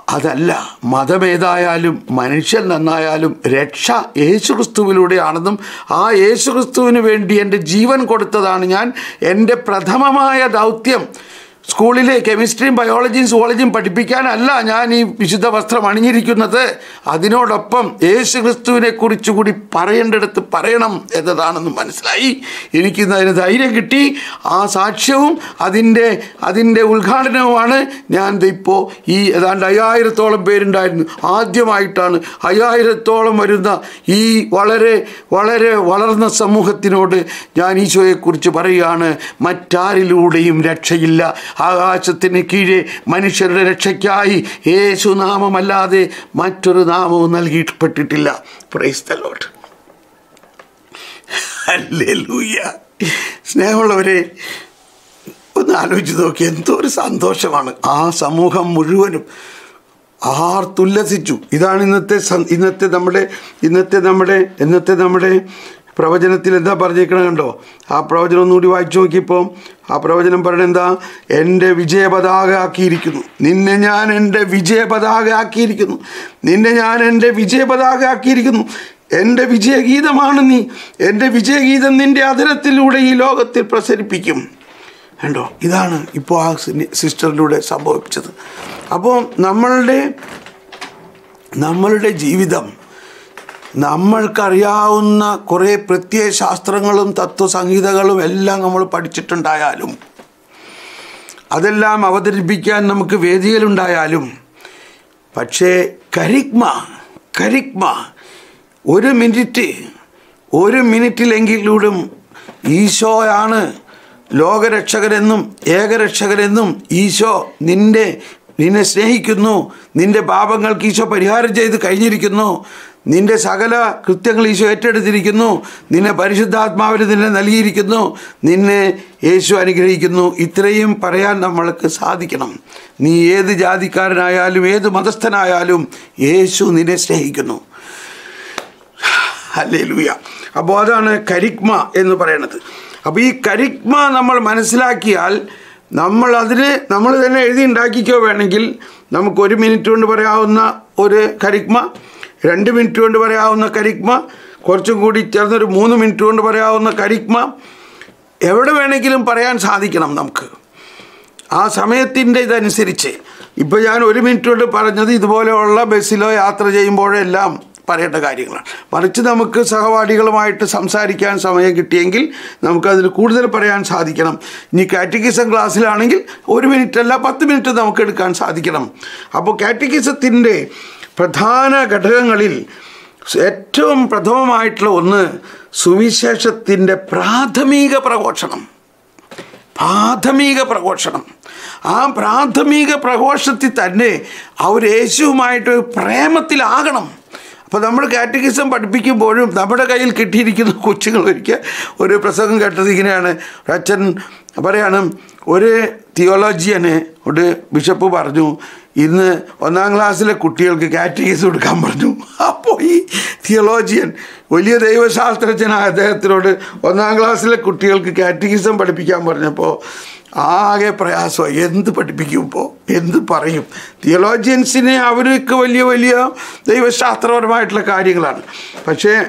അതല്ല. മതമേതായാലും മനുഷ്യൻ നന്നായാലും രക്ഷ യേശുക്രിസ്തുവിലൂടെയാണെന്നും ആ യേശുക്രിസ്തുവിന് വേണ്ടി എന്റെ ജീവൻ കൊടുത്തതാണ് ഞാൻ. എന്റെ പ്രഥമമായ ദൗത്യം. സ്കൂളിലെ കെമിസ്ട്രിയും ബയോളജിയും സുവോളജിയും പഠിപ്പിക്കാനല്ല ഞാൻ ഈ വിശുദ്ധ വസ്ത്രം അണിഞ്ഞിരിക്കുന്നത്. അതിനോടൊപ്പം യേശു ക്രിസ്തുവിനെ കുറിച്ച് കൂടി പറയേണ്ടടുത്ത് പറയണം എന്നതാണെന്ന് മനസ്സിലായി. എനിക്കിന്ന് അതിന് ധൈര്യം കിട്ടി. ആ സാക്ഷ്യവും അതിന്റെ അതിന്റെ ഉദ്ഘാടനവുമാണ് ഞാൻ ഇപ്പോൾ ഈ ഏതാണ്ട് അയ്യായിരത്തോളം പേരുണ്ടായിരുന്നു. ആദ്യമായിട്ടാണ് അയ്യായിരത്തോളം വരുന്ന ഈ വളരെ വളരെ വളർന്ന സമൂഹത്തിനോട് ഞാൻ ഈശോയെക്കുറിച്ച് പറയുകയാണ്. മറ്റാരിലൂടെയും രക്ഷയില്ല. ആകാശത്തിന് കീഴെ മനുഷ്യരുടെ രക്ഷയ്ക്കായി യേശു നാമമല്ലാതെ മറ്റൊരു നാമവും നൽകിയിട്ടപ്പെട്ടിട്ടില്ല. പ്രൈസ് ദ ലോട്ട് സ്നേഹമുള്ളവരെ ഒന്ന് ആലോചിച്ച് നോക്കി. എന്തോ ഒരു സന്തോഷമാണ്. ആ സമൂഹം മുഴുവനും ആർത്തുല്ലസിച്ചു. ഇതാണ് ഇന്നത്തെ ഇന്നത്തെ നമ്മുടെ ഇന്നത്തെ നമ്മുടെ ഇന്നത്തെ നമ്മുടെ പ്രവചനത്തിൽ എന്താ പറഞ്ഞേക്കണം കണ്ടോ? ആ പ്രവചനം ഒന്നുകൂടി വായിച്ചു നോക്കിയപ്പോൾ ആ പ്രവചനം പറയണത് എന്താ? എന്റെ വിജയപതാക ആക്കിയിരിക്കുന്നു നിന്നെ ഞാൻ എന്റെ വിജയപതാക ആക്കിയിരിക്കുന്നു നിന്നെ ഞാൻ എന്റെ വിജയപതാക ആക്കിയിരിക്കുന്നു എന്റെ വിജയഗീതമാണ് നീ. എന്റെ വിജയഗീതം നിന്റെ അതിരത്തിലൂടെ ഈ ലോകത്തിൽ പ്രസരിപ്പിക്കും. കണ്ടോ? ഇതാണ് ഇപ്പോൾ ആ സിസ്റ്ററിലൂടെ സംഭവിച്ചത് അപ്പോൾ നമ്മളുടെ നമ്മളുടെ ജീവിതം നമ്മൾക്കറിയാവുന്ന കുറേ പ്രത്യയശാസ്ത്രങ്ങളും തത്വസംഹിതകളും എല്ലാം നമ്മൾ പഠിച്ചിട്ടുണ്ടായാലും അതെല്ലാം അവതരിപ്പിക്കാൻ നമുക്ക് വേദിയിലുണ്ടായാലും പക്ഷേ കരിക്മ കരിക്മ ഒരു മിനിറ്റ് ഒരു മിനിറ്റിലെങ്കിലൂടും ഈശോയാണ് ലോകരക്ഷകരെന്നും ഏകരക്ഷകരെന്നും ഈശോ നിന്റെ നിന്നെ സ്നേഹിക്കുന്നു നിന്റെ പാപങ്ങൾക്ക് ഈശോ പരിഹാരം ചെയ്ത് കഴിഞ്ഞിരിക്കുന്നു. നിന്റെ സകല കൃത്യങ്ങൾ ഈശോ ഏറ്റെടുത്തിരിക്കുന്നു. നിന്നെ പരിശുദ്ധാത്മാവിന് നിന്നെ നൽകിയിരിക്കുന്നു. നിന്നെ യേശു അനുഗ്രഹിക്കുന്നു. ഇത്രയും പറയാൻ നമ്മൾക്ക് സാധിക്കണം. നീ ഏത് ജാതിക്കാരനായാലും ഏത് മതസ്ഥനായാലും യേശു നിന്നെ സ്നേഹിക്കുന്നു. അല്ലേ ലൂയ അപ്പോൾ അതാണ് കരിക്മ എന്ന് പറയണത്. അപ്പോൾ ഈ കരിക്മ നമ്മൾ മനസ്സിലാക്കിയാൽ നമ്മൾ അതിന് നമ്മൾ തന്നെ എഴുതി ഉണ്ടാക്കിക്കോ വേണമെങ്കിൽ നമുക്ക് ഒരു മിനിറ്റ് കൊണ്ട് പറയാവുന്ന ഒരു കരിക്മ രണ്ട് മിനിറ്റ് കൊണ്ട് പറയാവുന്ന കരിക്മ കുറച്ചും കൂടി ചേർന്നൊരു മൂന്ന് മിനിറ്റ് കൊണ്ട് പറയാവുന്ന കരിക്മ എവിടെ വേണമെങ്കിലും പറയാൻ സാധിക്കണം നമുക്ക്. ആ സമയത്തിന്റെ ഇതനുസരിച്ച്. ഇപ്പോൾ ഞാൻ ഒരു മിനിറ്റ് കൊണ്ട് പറഞ്ഞത് ഇതുപോലെയുള്ള ബസ്സിലോ യാത്ര ചെയ്യുമ്പോഴെല്ലാം പറയേണ്ട കാര്യങ്ങളാണ്. മറിച്ച് നമുക്ക് സഹപാഠികളുമായിട്ട് സംസാരിക്കാൻ സമയം കിട്ടിയെങ്കിൽ നമുക്കതിൽ കൂടുതൽ പറയാൻ സാധിക്കണം. ഇനി കാറ്റഗിസം ക്ലാസ്സിലാണെങ്കിൽ ഒരു മിനിറ്റല്ല പത്ത് മിനിറ്റ് നമുക്ക് എടുക്കാൻ സാധിക്കണം. അപ്പോൾ കാറ്റഗിസത്തിന്റെ പ്രധാന ഘടകങ്ങളിൽ ഏറ്റവും പ്രഥമമായിട്ടുള്ള ഒന്ന് സുവിശേഷത്തിന്റെ പ്രാഥമിക പ്രഘോഷണം. പ്രാഥമിക പ്രഘോഷണം. ആ പ്രാഥമിക പ്രഘോഷത്തിൽ തന്നെ അവർ യേശുവുമായിട്ട് പ്രേമത്തിലാകണം. അപ്പോൾ നമ്മൾ കാറ്റഗിസം പഠിപ്പിക്കുമ്പോഴും നമ്മുടെ കയ്യിൽ കിട്ടിയിരിക്കുന്ന കൊച്ചുങ്ങൾ ഒരിക്കൽ ഒരു പ്രസംഗം കേട്ടത് ഇങ്ങനെയാണ്. അച്ഛൻ പറയാണ് ഒരു തിയോളജിയനെ ഒരു ബിഷപ്പ് പറഞ്ഞു ഇന്ന് ഒന്നാം ക്ലാസ്സിലെ കുട്ടികൾക്ക് കാറ്റഗീസ് കൊടുക്കാൻ പറഞ്ഞു. അപ്പോൾ ഈ തിയോളജിയൻ വലിയ ദൈവശാസ്ത്രജ്ഞനായ അദ്ദേഹത്തിനോട് ഒന്നാം ക്ലാസ്സിലെ കുട്ടികൾക്ക് കാറ്റഗിസം പഠിപ്പിക്കാൻ പറഞ്ഞപ്പോൾ ആകെ പ്രയാസമായി. എന്ത് പഠിപ്പിക്കും ഇപ്പോൾ എന്ത് പറയും? തിയോളജിയൻസിനെ അവർക്ക് വലിയ വലിയ ദൈവശാസ്ത്രപരമായിട്ടുള്ള കാര്യങ്ങളാണ്. പക്ഷേ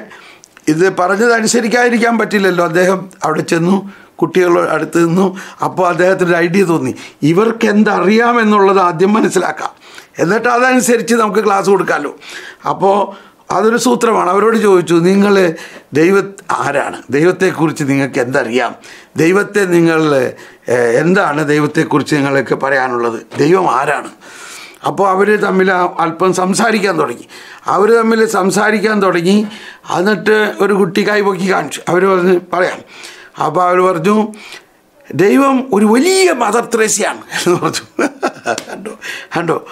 ഇത് പറഞ്ഞതനുസരിക്കാതിരിക്കാൻ പറ്റില്ലല്ലോ. അദ്ദേഹം അവിടെ ചെന്നു കുട്ടികളുടെ അടുത്ത് നിന്നു. അപ്പോൾ അദ്ദേഹത്തിന് ഐഡിയ തോന്നി. ഇവർക്ക് എന്തറിയാമെന്നുള്ളത് ആദ്യം മനസ്സിലാക്കാം. എന്നിട്ട് അതനുസരിച്ച് നമുക്ക് ക്ലാസ് കൊടുക്കാമല്ലോ അപ്പോൾ അതൊരു സൂത്രമാണ്. അവരോട് ചോദിച്ചു നിങ്ങൾ ദൈവ ആരാണ്? ദൈവത്തെക്കുറിച്ച് നിങ്ങൾക്ക് എന്തറിയാം? ദൈവത്തെ നിങ്ങൾ എന്താണ് ദൈവത്തെക്കുറിച്ച് നിങ്ങൾക്ക് പറയാനുള്ളത്? ദൈവം ആരാണ്? അപ്പോൾ അവർ തമ്മിൽ അല്പം സംസാരിക്കാൻ തുടങ്ങി. അവർ തമ്മിൽ സംസാരിക്കാൻ തുടങ്ങി. എന്നിട്ട് ഒരു കുട്ടി കൈപൊക്കി കാണിച്ചു. അവർ പറഞ്ഞ് പറയാം. അപ്പോൾ അവർ പറഞ്ഞു ദൈവം ഒരു വലിയ മദർ എന്ന് പറഞ്ഞു. കണ്ടോ? കണ്ടോ?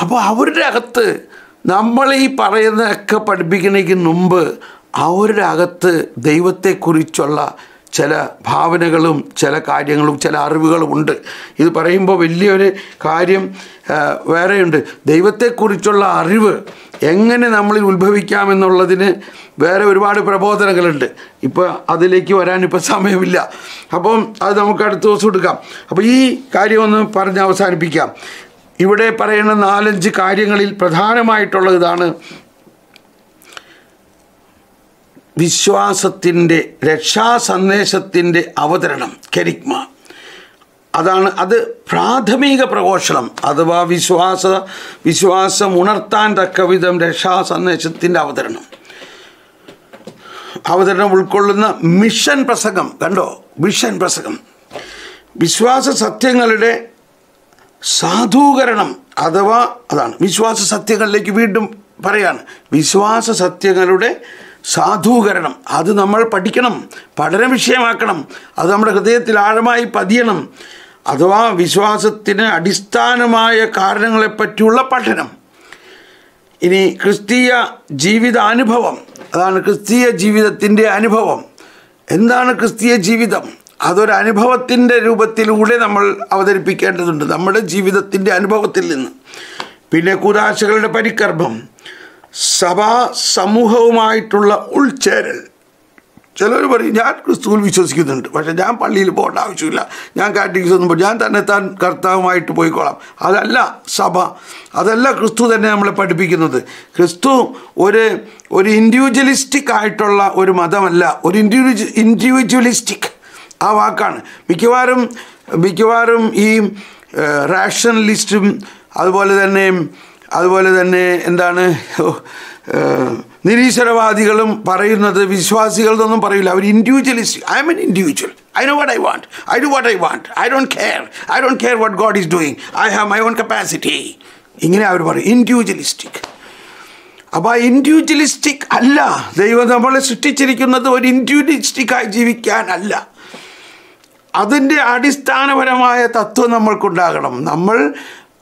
അപ്പോൾ അവരുടെ അകത്ത് നമ്മൾ ഈ പറയുന്നതൊക്കെ പഠിപ്പിക്കുന്നതിന് മുമ്പ് അവരുടെ അകത്ത് ദൈവത്തെക്കുറിച്ചുള്ള ചില ഭാവനകളും ചില കാര്യങ്ങളും ചില അറിവുകളും ഉണ്ട്. ഇത് പറയുമ്പോൾ വലിയൊരു കാര്യം വേറെയുണ്ട്. ദൈവത്തെക്കുറിച്ചുള്ള അറിവ് എങ്ങനെ നമ്മളിൽ ഉത്ഭവിക്കാമെന്നുള്ളതിന് വേറെ ഒരുപാട് പ്രബോധനങ്ങളുണ്ട്. ഇപ്പോൾ അതിലേക്ക് വരാൻ ഇപ്പോൾ സമയമില്ല. അപ്പം അത് നമുക്ക് അടുത്ത ദിവസം എടുക്കാം. അപ്പോൾ ഈ കാര്യം ഒന്ന് പറഞ്ഞ് അവസാനിപ്പിക്കാം. ഇവിടെ പറയുന്ന നാലഞ്ച് കാര്യങ്ങളിൽ പ്രധാനമായിട്ടുള്ള ഇതാണ് വിശ്വാസത്തിന്റെ രക്ഷാ സന്ദേശത്തിന്റെ അവതരണം കെരിക്മ അതാണ് അത് പ്രാഥമിക പ്രഘോഷണം അഥവാ വിശ്വാസ വിശ്വാസം ഉണർത്താൻ തക്ക വിധം രക്ഷാ സന്ദേശത്തിന്റെ അവതരണം. അവതരണം ഉൾക്കൊള്ളുന്ന മിഷൻ പ്രസംഗം കണ്ടോ? മിഷൻ പ്രസംഗം. വിശ്വാസ സത്യങ്ങളുടെ സാധൂകരണം അഥവാ അതാണ് വിശ്വാസ സത്യങ്ങളിലേക്ക് വീണ്ടും പറയാണ്. വിശ്വാസ സത്യങ്ങളുടെ സാധൂകരണം. അത് നമ്മൾ പഠിക്കണം. പഠന വിഷയമാക്കണം. അത് നമ്മുടെ ഹൃദയത്തിൽ ആഴമായി പതിയണം. അഥവാ വിശ്വാസത്തിന് അടിസ്ഥാനമായ കാരണങ്ങളെപ്പറ്റിയുള്ള പഠനം. ഇനി ക്രിസ്തീയ ജീവിതാനുഭവം. അതാണ് ക്രിസ്തീയ ജീവിതത്തിന്റെ അനുഭവം. എന്താണ് ക്രിസ്തീയ ജീവിതം? അതൊരു അനുഭവത്തിന്റെ രൂപത്തിലൂടെ നമ്മൾ അവതരിപ്പിക്കേണ്ടതുണ്ട് നമ്മുടെ ജീവിതത്തിന്റെ അനുഭവത്തിൽ നിന്ന്. പിന്നെ കൂതാശകളുടെ പരികർമ്മം സഭാ സമൂഹവുമായിട്ടുള്ള ഉൾച്ചേരൽ. ചിലർ പറയും ഞാൻ ക്രിസ്തുവിൽ വിശ്വസിക്കുന്നുണ്ട് പക്ഷേ ഞാൻ പള്ളിയിൽ പോകേണ്ട ആവശ്യമില്ല. ഞാൻ കാറ്റഗിസൊന്നും പോ ഞാൻ തന്നെ താൻ കർത്താവുമായിട്ട് പോയിക്കോളാം. അതല്ല സഭ അതല്ല ക്രിസ്തു തന്നെ നമ്മളെ പഠിപ്പിക്കുന്നത്. ക്രിസ്തു ഒരു ഒരു ഇൻഡിവിജ്വലിസ്റ്റിക് ആയിട്ടുള്ള ഒരു മതമല്ല ഒരു ഇൻഡിവിജ്വ ഇൻഡിവിജ്വലിസ്റ്റിക് ആ വാക്കാണ്. മിക്കവാറും മിക്കവാറും ഈ റാഷണലിസ്റ്റും അതുപോലെ തന്നെ അതുപോലെ തന്നെ എന്താണ് നിരീശ്വരവാദികളും പറയുന്നത് വിശ്വാസികളെന്നൊന്നും പറയില്ല. അവർ individualist I am an individual I know what I want I do what I want I don't care I don't care what God is doing I have my own capacity ഇങ്ങനെ അവർ പറയും. ഇൻഡിവിജ്വലിസ്റ്റിക് അപ്പോൾ ആ individualistic അല്ല. ദൈവം നമ്മളെ സൃഷ്ടിച്ചിരിക്കുന്നത് ഒരു ഇൻഡിവിജ്വലിസ്റ്റിക്കായി ജീവിക്കാനല്ല അതിന്റെ അടിസ്ഥാനപരമായ തത്വം നമ്മൾക്കുണ്ടാകണം. നമ്മൾ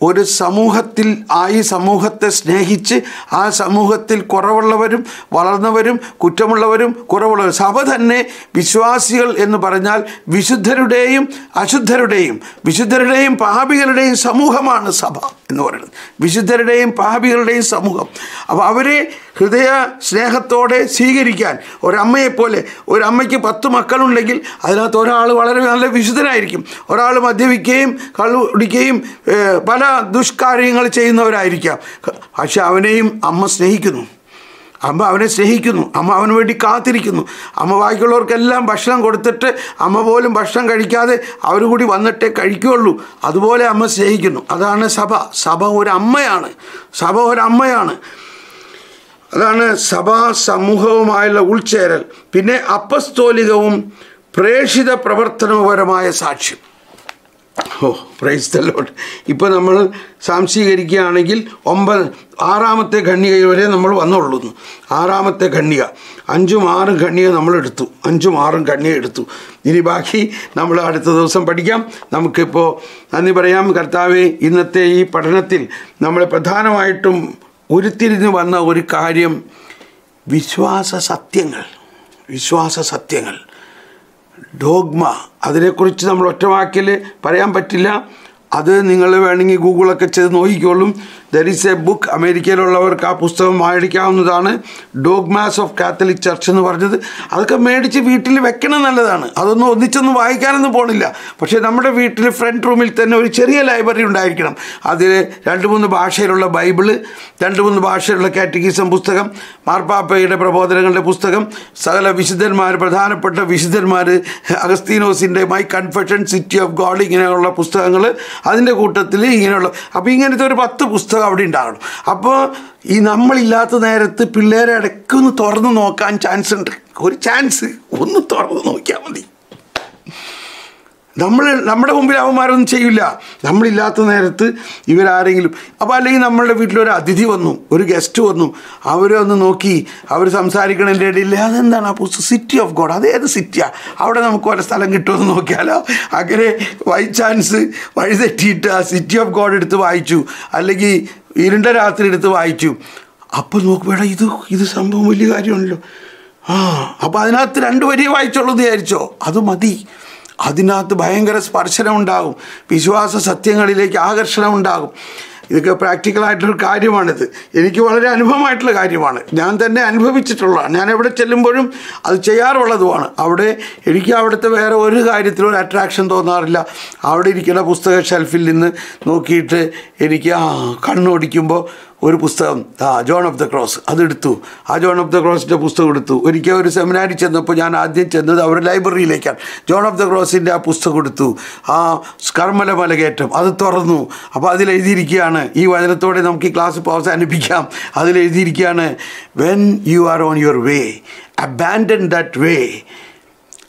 ഒരു സമൂഹത്തിൽ ആ ഈ സമൂഹത്തെ സ്നേഹിച്ച് ആ സമൂഹത്തിൽ കുറവുള്ളവരും വളർന്നവരും കുറ്റമുള്ളവരും കുറവുള്ളവരും സഭ തന്നെ വിശ്വാസികൾ എന്ന് പറഞ്ഞാൽ വിശുദ്ധരുടെയും അശുദ്ധരുടെയും വിശുദ്ധരുടെയും പാപികളുടെയും സമൂഹമാണ് സഭ. എന്ന് പറയുന്നത്. വിശുദ്ധരുടെയും പാപികളുടെയും സമൂഹം. അപ്പോൾ അവരെ ഹൃദയ സ്നേഹത്തോടെ സ്വീകരിക്കാൻ ഒരമ്മയെപ്പോലെ ഒരമ്മയ്ക്ക് പത്ത് മക്കളുണ്ടെങ്കിൽ അതിനകത്ത് ഒരാൾ വളരെ നല്ല വിശുദ്ധനായിരിക്കും. ഒരാൾ മദ്യപിക്കുകയും കള്ളുടിക്കുകയും പല ദുഷ്കാര്യങ്ങൾ ചെയ്യുന്നവരായിരിക്കാം. പക്ഷെ അവനെയും അമ്മ സ്നേഹിക്കുന്നു. അമ്മ അവനെ സ്നേഹിക്കുന്നു. അമ്മ അവന് വേണ്ടി കാത്തിരിക്കുന്നു. അമ്മ ബാക്കിയുള്ളവർക്കെല്ലാം ഭക്ഷണം കൊടുത്തിട്ട് അമ്മ പോലും ഭക്ഷണം കഴിക്കാതെ അവർ കൂടി വന്നിട്ടേ കഴിക്കുകയുള്ളൂ. അതുപോലെ അമ്മ സ്നേഹിക്കുന്നു. അതാണ് സഭ. സഭ ഒരമ്മയാണ്. സഭ ഒരമ്മയാണ്. അതാണ് സഭാ സമൂഹവുമായുള്ള ഉൾച്ചേരൽ. പിന്നെ അപ്പസ്തോലികവും പ്രേഷിത പ്രവർത്തനപരമായ സാക്ഷ്യം. ഓ പ്രൈസ് ദ ലോഡ് ഇപ്പോൾ നമ്മൾ സാംശീകരിക്കുകയാണെങ്കിൽ ഒമ്പത് ആറാമത്തെ ഖണ്ണിക വരെ നമ്മൾ വന്നുള്ളൂ ആറാമത്തെ ഖണ്ണിക അഞ്ചും ആറും ഖണ്ണിക നമ്മൾ എടുത്തു. അഞ്ചും ആറും ഖണ്ണിക എടുത്തു. ഇനി ബാക്കി നമ്മൾ അടുത്ത ദിവസം പഠിക്കാം. നമുക്കിപ്പോൾ നന്ദി പറയാം. കർത്താവ് ഇന്നത്തെ ഈ പഠനത്തിൽ നമ്മൾ പ്രധാനമായിട്ടും ഉരുത്തിരിഞ്ഞ് വന്ന ഒരു കാര്യം വിശ്വാസ സത്യങ്ങൾ. വിശ്വാസ സത്യങ്ങൾ. ഡോഗ്മ. അതിനെക്കുറിച്ച് നമ്മൾ ഒറ്റവാക്കിൽ പറയാൻ പറ്റില്ല. അത് നിങ്ങൾ വേണമെങ്കിൽ ഗൂഗിളൊക്കെ ചെയ്ത് നോക്കിക്കോളും. ദർ ഈസ് എ ബുക്ക് അമേരിക്കയിലുള്ളവർക്ക് ആ പുസ്തകം മേടിക്കാവുന്നതാണ് ഡോഗ്മാസ് ഓഫ് കാത്തലിക് ചർച്ച് എന്ന് പറഞ്ഞത്. അതൊക്കെ മേടിച്ച് വീട്ടിൽ വെക്കണം നല്ലതാണ്. അതൊന്നും ഒന്നിച്ചൊന്നും വായിക്കാനൊന്നും പോണില്ല. പക്ഷേ നമ്മുടെ വീട്ടിൽ ഫ്രണ്ട് റൂമിൽ തന്നെ ഒരു ചെറിയ ലൈബ്രറി ഉണ്ടായിരിക്കണം. അതിൽ രണ്ട് മൂന്ന് ഭാഷയിലുള്ള ബൈബിൾ രണ്ട് മൂന്ന് ഭാഷയിലുള്ള കാറ്റഗീസം പുസ്തകം മാർപ്പാപ്പയുടെ പ്രബോധനങ്ങളുടെ പുസ്തകം സകല വിശുദ്ധന്മാർ പ്രധാനപ്പെട്ട വിശുദ്ധന്മാർ അഗസ്തീനോസിന്റെ my confession city of God ഇങ്ങനെയുള്ള പുസ്തകങ്ങൾ അതിന്റെ കൂട്ടത്തിൽ ഇങ്ങനെയുള്ള അപ്പോൾ ഇങ്ങനത്തെ ഒരു പത്ത് പുസ്തകം അവിടെ ഉണ്ടാകണം. അപ്പോൾ ഈ നമ്മളില്ലാത്ത നേരത്ത് പിള്ളേരെ ഇടയ്ക്കൊന്ന് തുറന്ന് നോക്കാൻ ചാൻസ് ഉണ്ട്. ഒരു ചാൻസ് ഒന്ന് തുറന്ന് നോക്കിയാൽ മതി. നമ്മൾ നമ്മുടെ മുമ്പിൽ അവന്മാരൊന്നും ചെയ്യില്ല. നമ്മളില്ലാത്ത നേരത്ത് ഇവരാരെങ്കിലും അപ്പോൾ അല്ലെങ്കിൽ നമ്മളുടെ വീട്ടിലൊരു അതിഥി വന്നു ഒരു ഗസ്റ്റ് വന്നു. അവരെ ഒന്ന് നോക്കി അവർ സംസാരിക്കണതിന്റെ ഇടയിൽ അതെന്താണ്? അപ്പോൾ സിറ്റി ഓഫ് ഗോഡ് അത് ഏത് സിറ്റിയാണ് അവിടെ നമുക്ക് വല്ല സ്ഥലം കിട്ടുമെന്ന് നോക്കിയാലോ? അങ്ങനെ വൈ ചാൻസ് വഴി തെറ്റിയിട്ട് ആ സിറ്റി ഓഫ് ഗോഡ് എടുത്ത് വായിച്ചു. അല്ലെങ്കിൽ ഇരുണ്ട രാത്രി എടുത്ത് വായിച്ചു. അപ്പോൾ നോക്കുമ്പോഴാ ഇത് ഇത് സംഭവം വലിയ കാര്യമാണല്ലോ. ആ അപ്പോൾ അതിനകത്ത് രണ്ട് വരിയെ വായിച്ചുള്ളൂ എന്ന് വിചാരിച്ചോ? അത് മതി. അതിനകത്ത് ഭയങ്കര സ്പർശനം ഉണ്ടാകും വിശ്വാസ സത്യങ്ങളിലേക്ക് ആകർഷണം ഉണ്ടാകും ഇതൊക്കെ പ്രാക്ടിക്കലായിട്ടൊരു കാര്യമാണിത്. എനിക്ക് വളരെ അനുഭവമായിട്ടുള്ള കാര്യമാണ്. ഞാൻ തന്നെ അനുഭവിച്ചിട്ടുള്ളതാണ്. ഞാൻ എവിടെ ചെല്ലുമ്പോഴും അത് ചെയ്യാറുള്ളതുമാണ്. അവിടെ എനിക്ക് അവിടുത്തെ വേറെ ഒരു കാര്യത്തിലും ഒരു അട്രാക്ഷൻ തോന്നാറില്ല. അവിടെ ഇരിക്കുന്ന പുസ്തക ഷെൽഫിൽ നിന്ന് നോക്കിയിട്ട് എനിക്ക് ആ കണ്ണോടിക്കുമ്പോൾ ഒരു പുസ്തകം ആ ജോൺ ഓഫ് ദ ക്രോസ് അതെടുത്തു. ആ ജോൺ ഓഫ് ദ ക്രോസിന്റെ പുസ്തകം എടുത്തു. ഒരിക്കൽ ഒരു സെമിനാരിൽ ചെന്നപ്പോൾ ഞാൻ ആദ്യം ചെന്നത് അവരുടെ ലൈബ്രറിയിലേക്കാണ് ജോൺ ഓഫ് ദ ക്രോസിന്റെ ആ പുസ്തകം എടുത്തു. ആ കർമ്മല മലകയറ്റം അത് തുറന്നു. അപ്പോൾ അതിലെഴുതിയിരിക്കുകയാണ് ഈ വചനത്തോടെ നമുക്ക് ഈ ക്ലാസ് ഇപ്പോൾ അവസാനിപ്പിക്കാം. അതിലെഴുതിയിരിക്കുകയാണ് when you are on your way abandon that way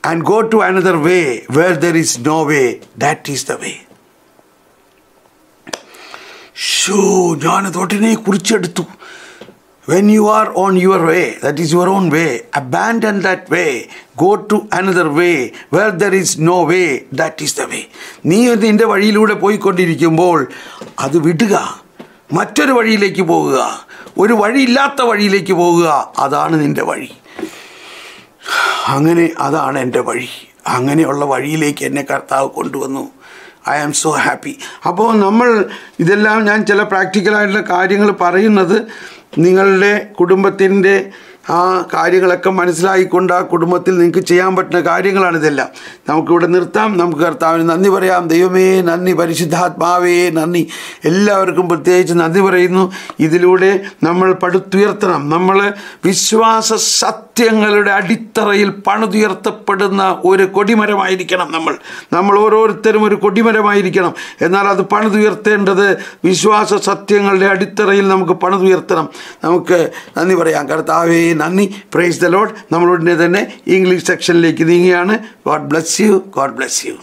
and go to another way where there is no way that is the way so ഞാൻ തോട്ടിനെ കുറിച്ചെടുത്തു when you are on your way that is your own way abandon that way go to another way where there is no way that is the way നീ നിന്റെ വഴിയിലൂടെ പോയിക്കൊണ്ടിരിക്കുമ്പോൾ അത് വിടുക. മറ്റൊരു വഴിയിലേക്ക് പോകുക. ഒരു വഴിയില്ലാത്ത വഴിയിലേക്ക് പോകുക. അതാണ് നിന്റെ വഴി. അങ്ങനെ അതാണ് എന്റെ വഴി. അങ്ങനെയുള്ള വഴിയിലേക്ക് എന്നെ കർത്താവ് കൊണ്ടുവന്നു. ഐ ആം സോ ഹാപ്പി അപ്പോൾ നമ്മൾ ഇതെല്ലാം ഞാൻ ചില പ്രാക്ടിക്കലായിട്ടുള്ള കാര്യങ്ങൾ പറയുന്നത് നിങ്ങളുടെ കുടുംബത്തിന്റെ ആ കാര്യങ്ങളൊക്കെ മനസ്സിലായിക്കൊണ്ട് ആ കുടുംബത്തിൽ നിങ്ങൾക്ക് ചെയ്യാൻ പറ്റുന്ന കാര്യങ്ങളാണ് ഇതെല്ലാം. നമുക്കിവിടെ നിർത്താം. നമുക്ക് കർത്താവിന് നന്ദി പറയാം. ദൈവമേ നന്ദി പരിശുദ്ധാത്മാവേ നന്ദി. എല്ലാവർക്കും പ്രത്യേകിച്ച് നന്ദി പറയുന്നു. ഇതിലൂടെ നമ്മൾ പടുത്തുയർത്തണം. നമ്മൾ വിശ്വാസ സത്യങ്ങളുടെ അടിത്തറയിൽ പണിതുയർത്തപ്പെടുന്ന ഒരു കൊടിമരമായിരിക്കണം നമ്മൾ. നമ്മൾ ഓരോരുത്തരും ഒരു കൊടിമരമായിരിക്കണം. എന്നാൽ അത് പണിതുയർത്തേണ്ടത് വിശ്വാസ സത്യങ്ങളുടെ അടിത്തറയിൽ നമുക്ക് പണിതുയർത്തണം. നമുക്ക് നന്ദി പറയാം. കർത്താവേ നന്ദി. പ്രൈസ് ദ ലോഡ് നമ്മളുടെ തന്നെ ഇംഗ്ലീഷ് സെക്ഷനിലേക്ക് നീങ്ങിയാണ് God bless you God bless you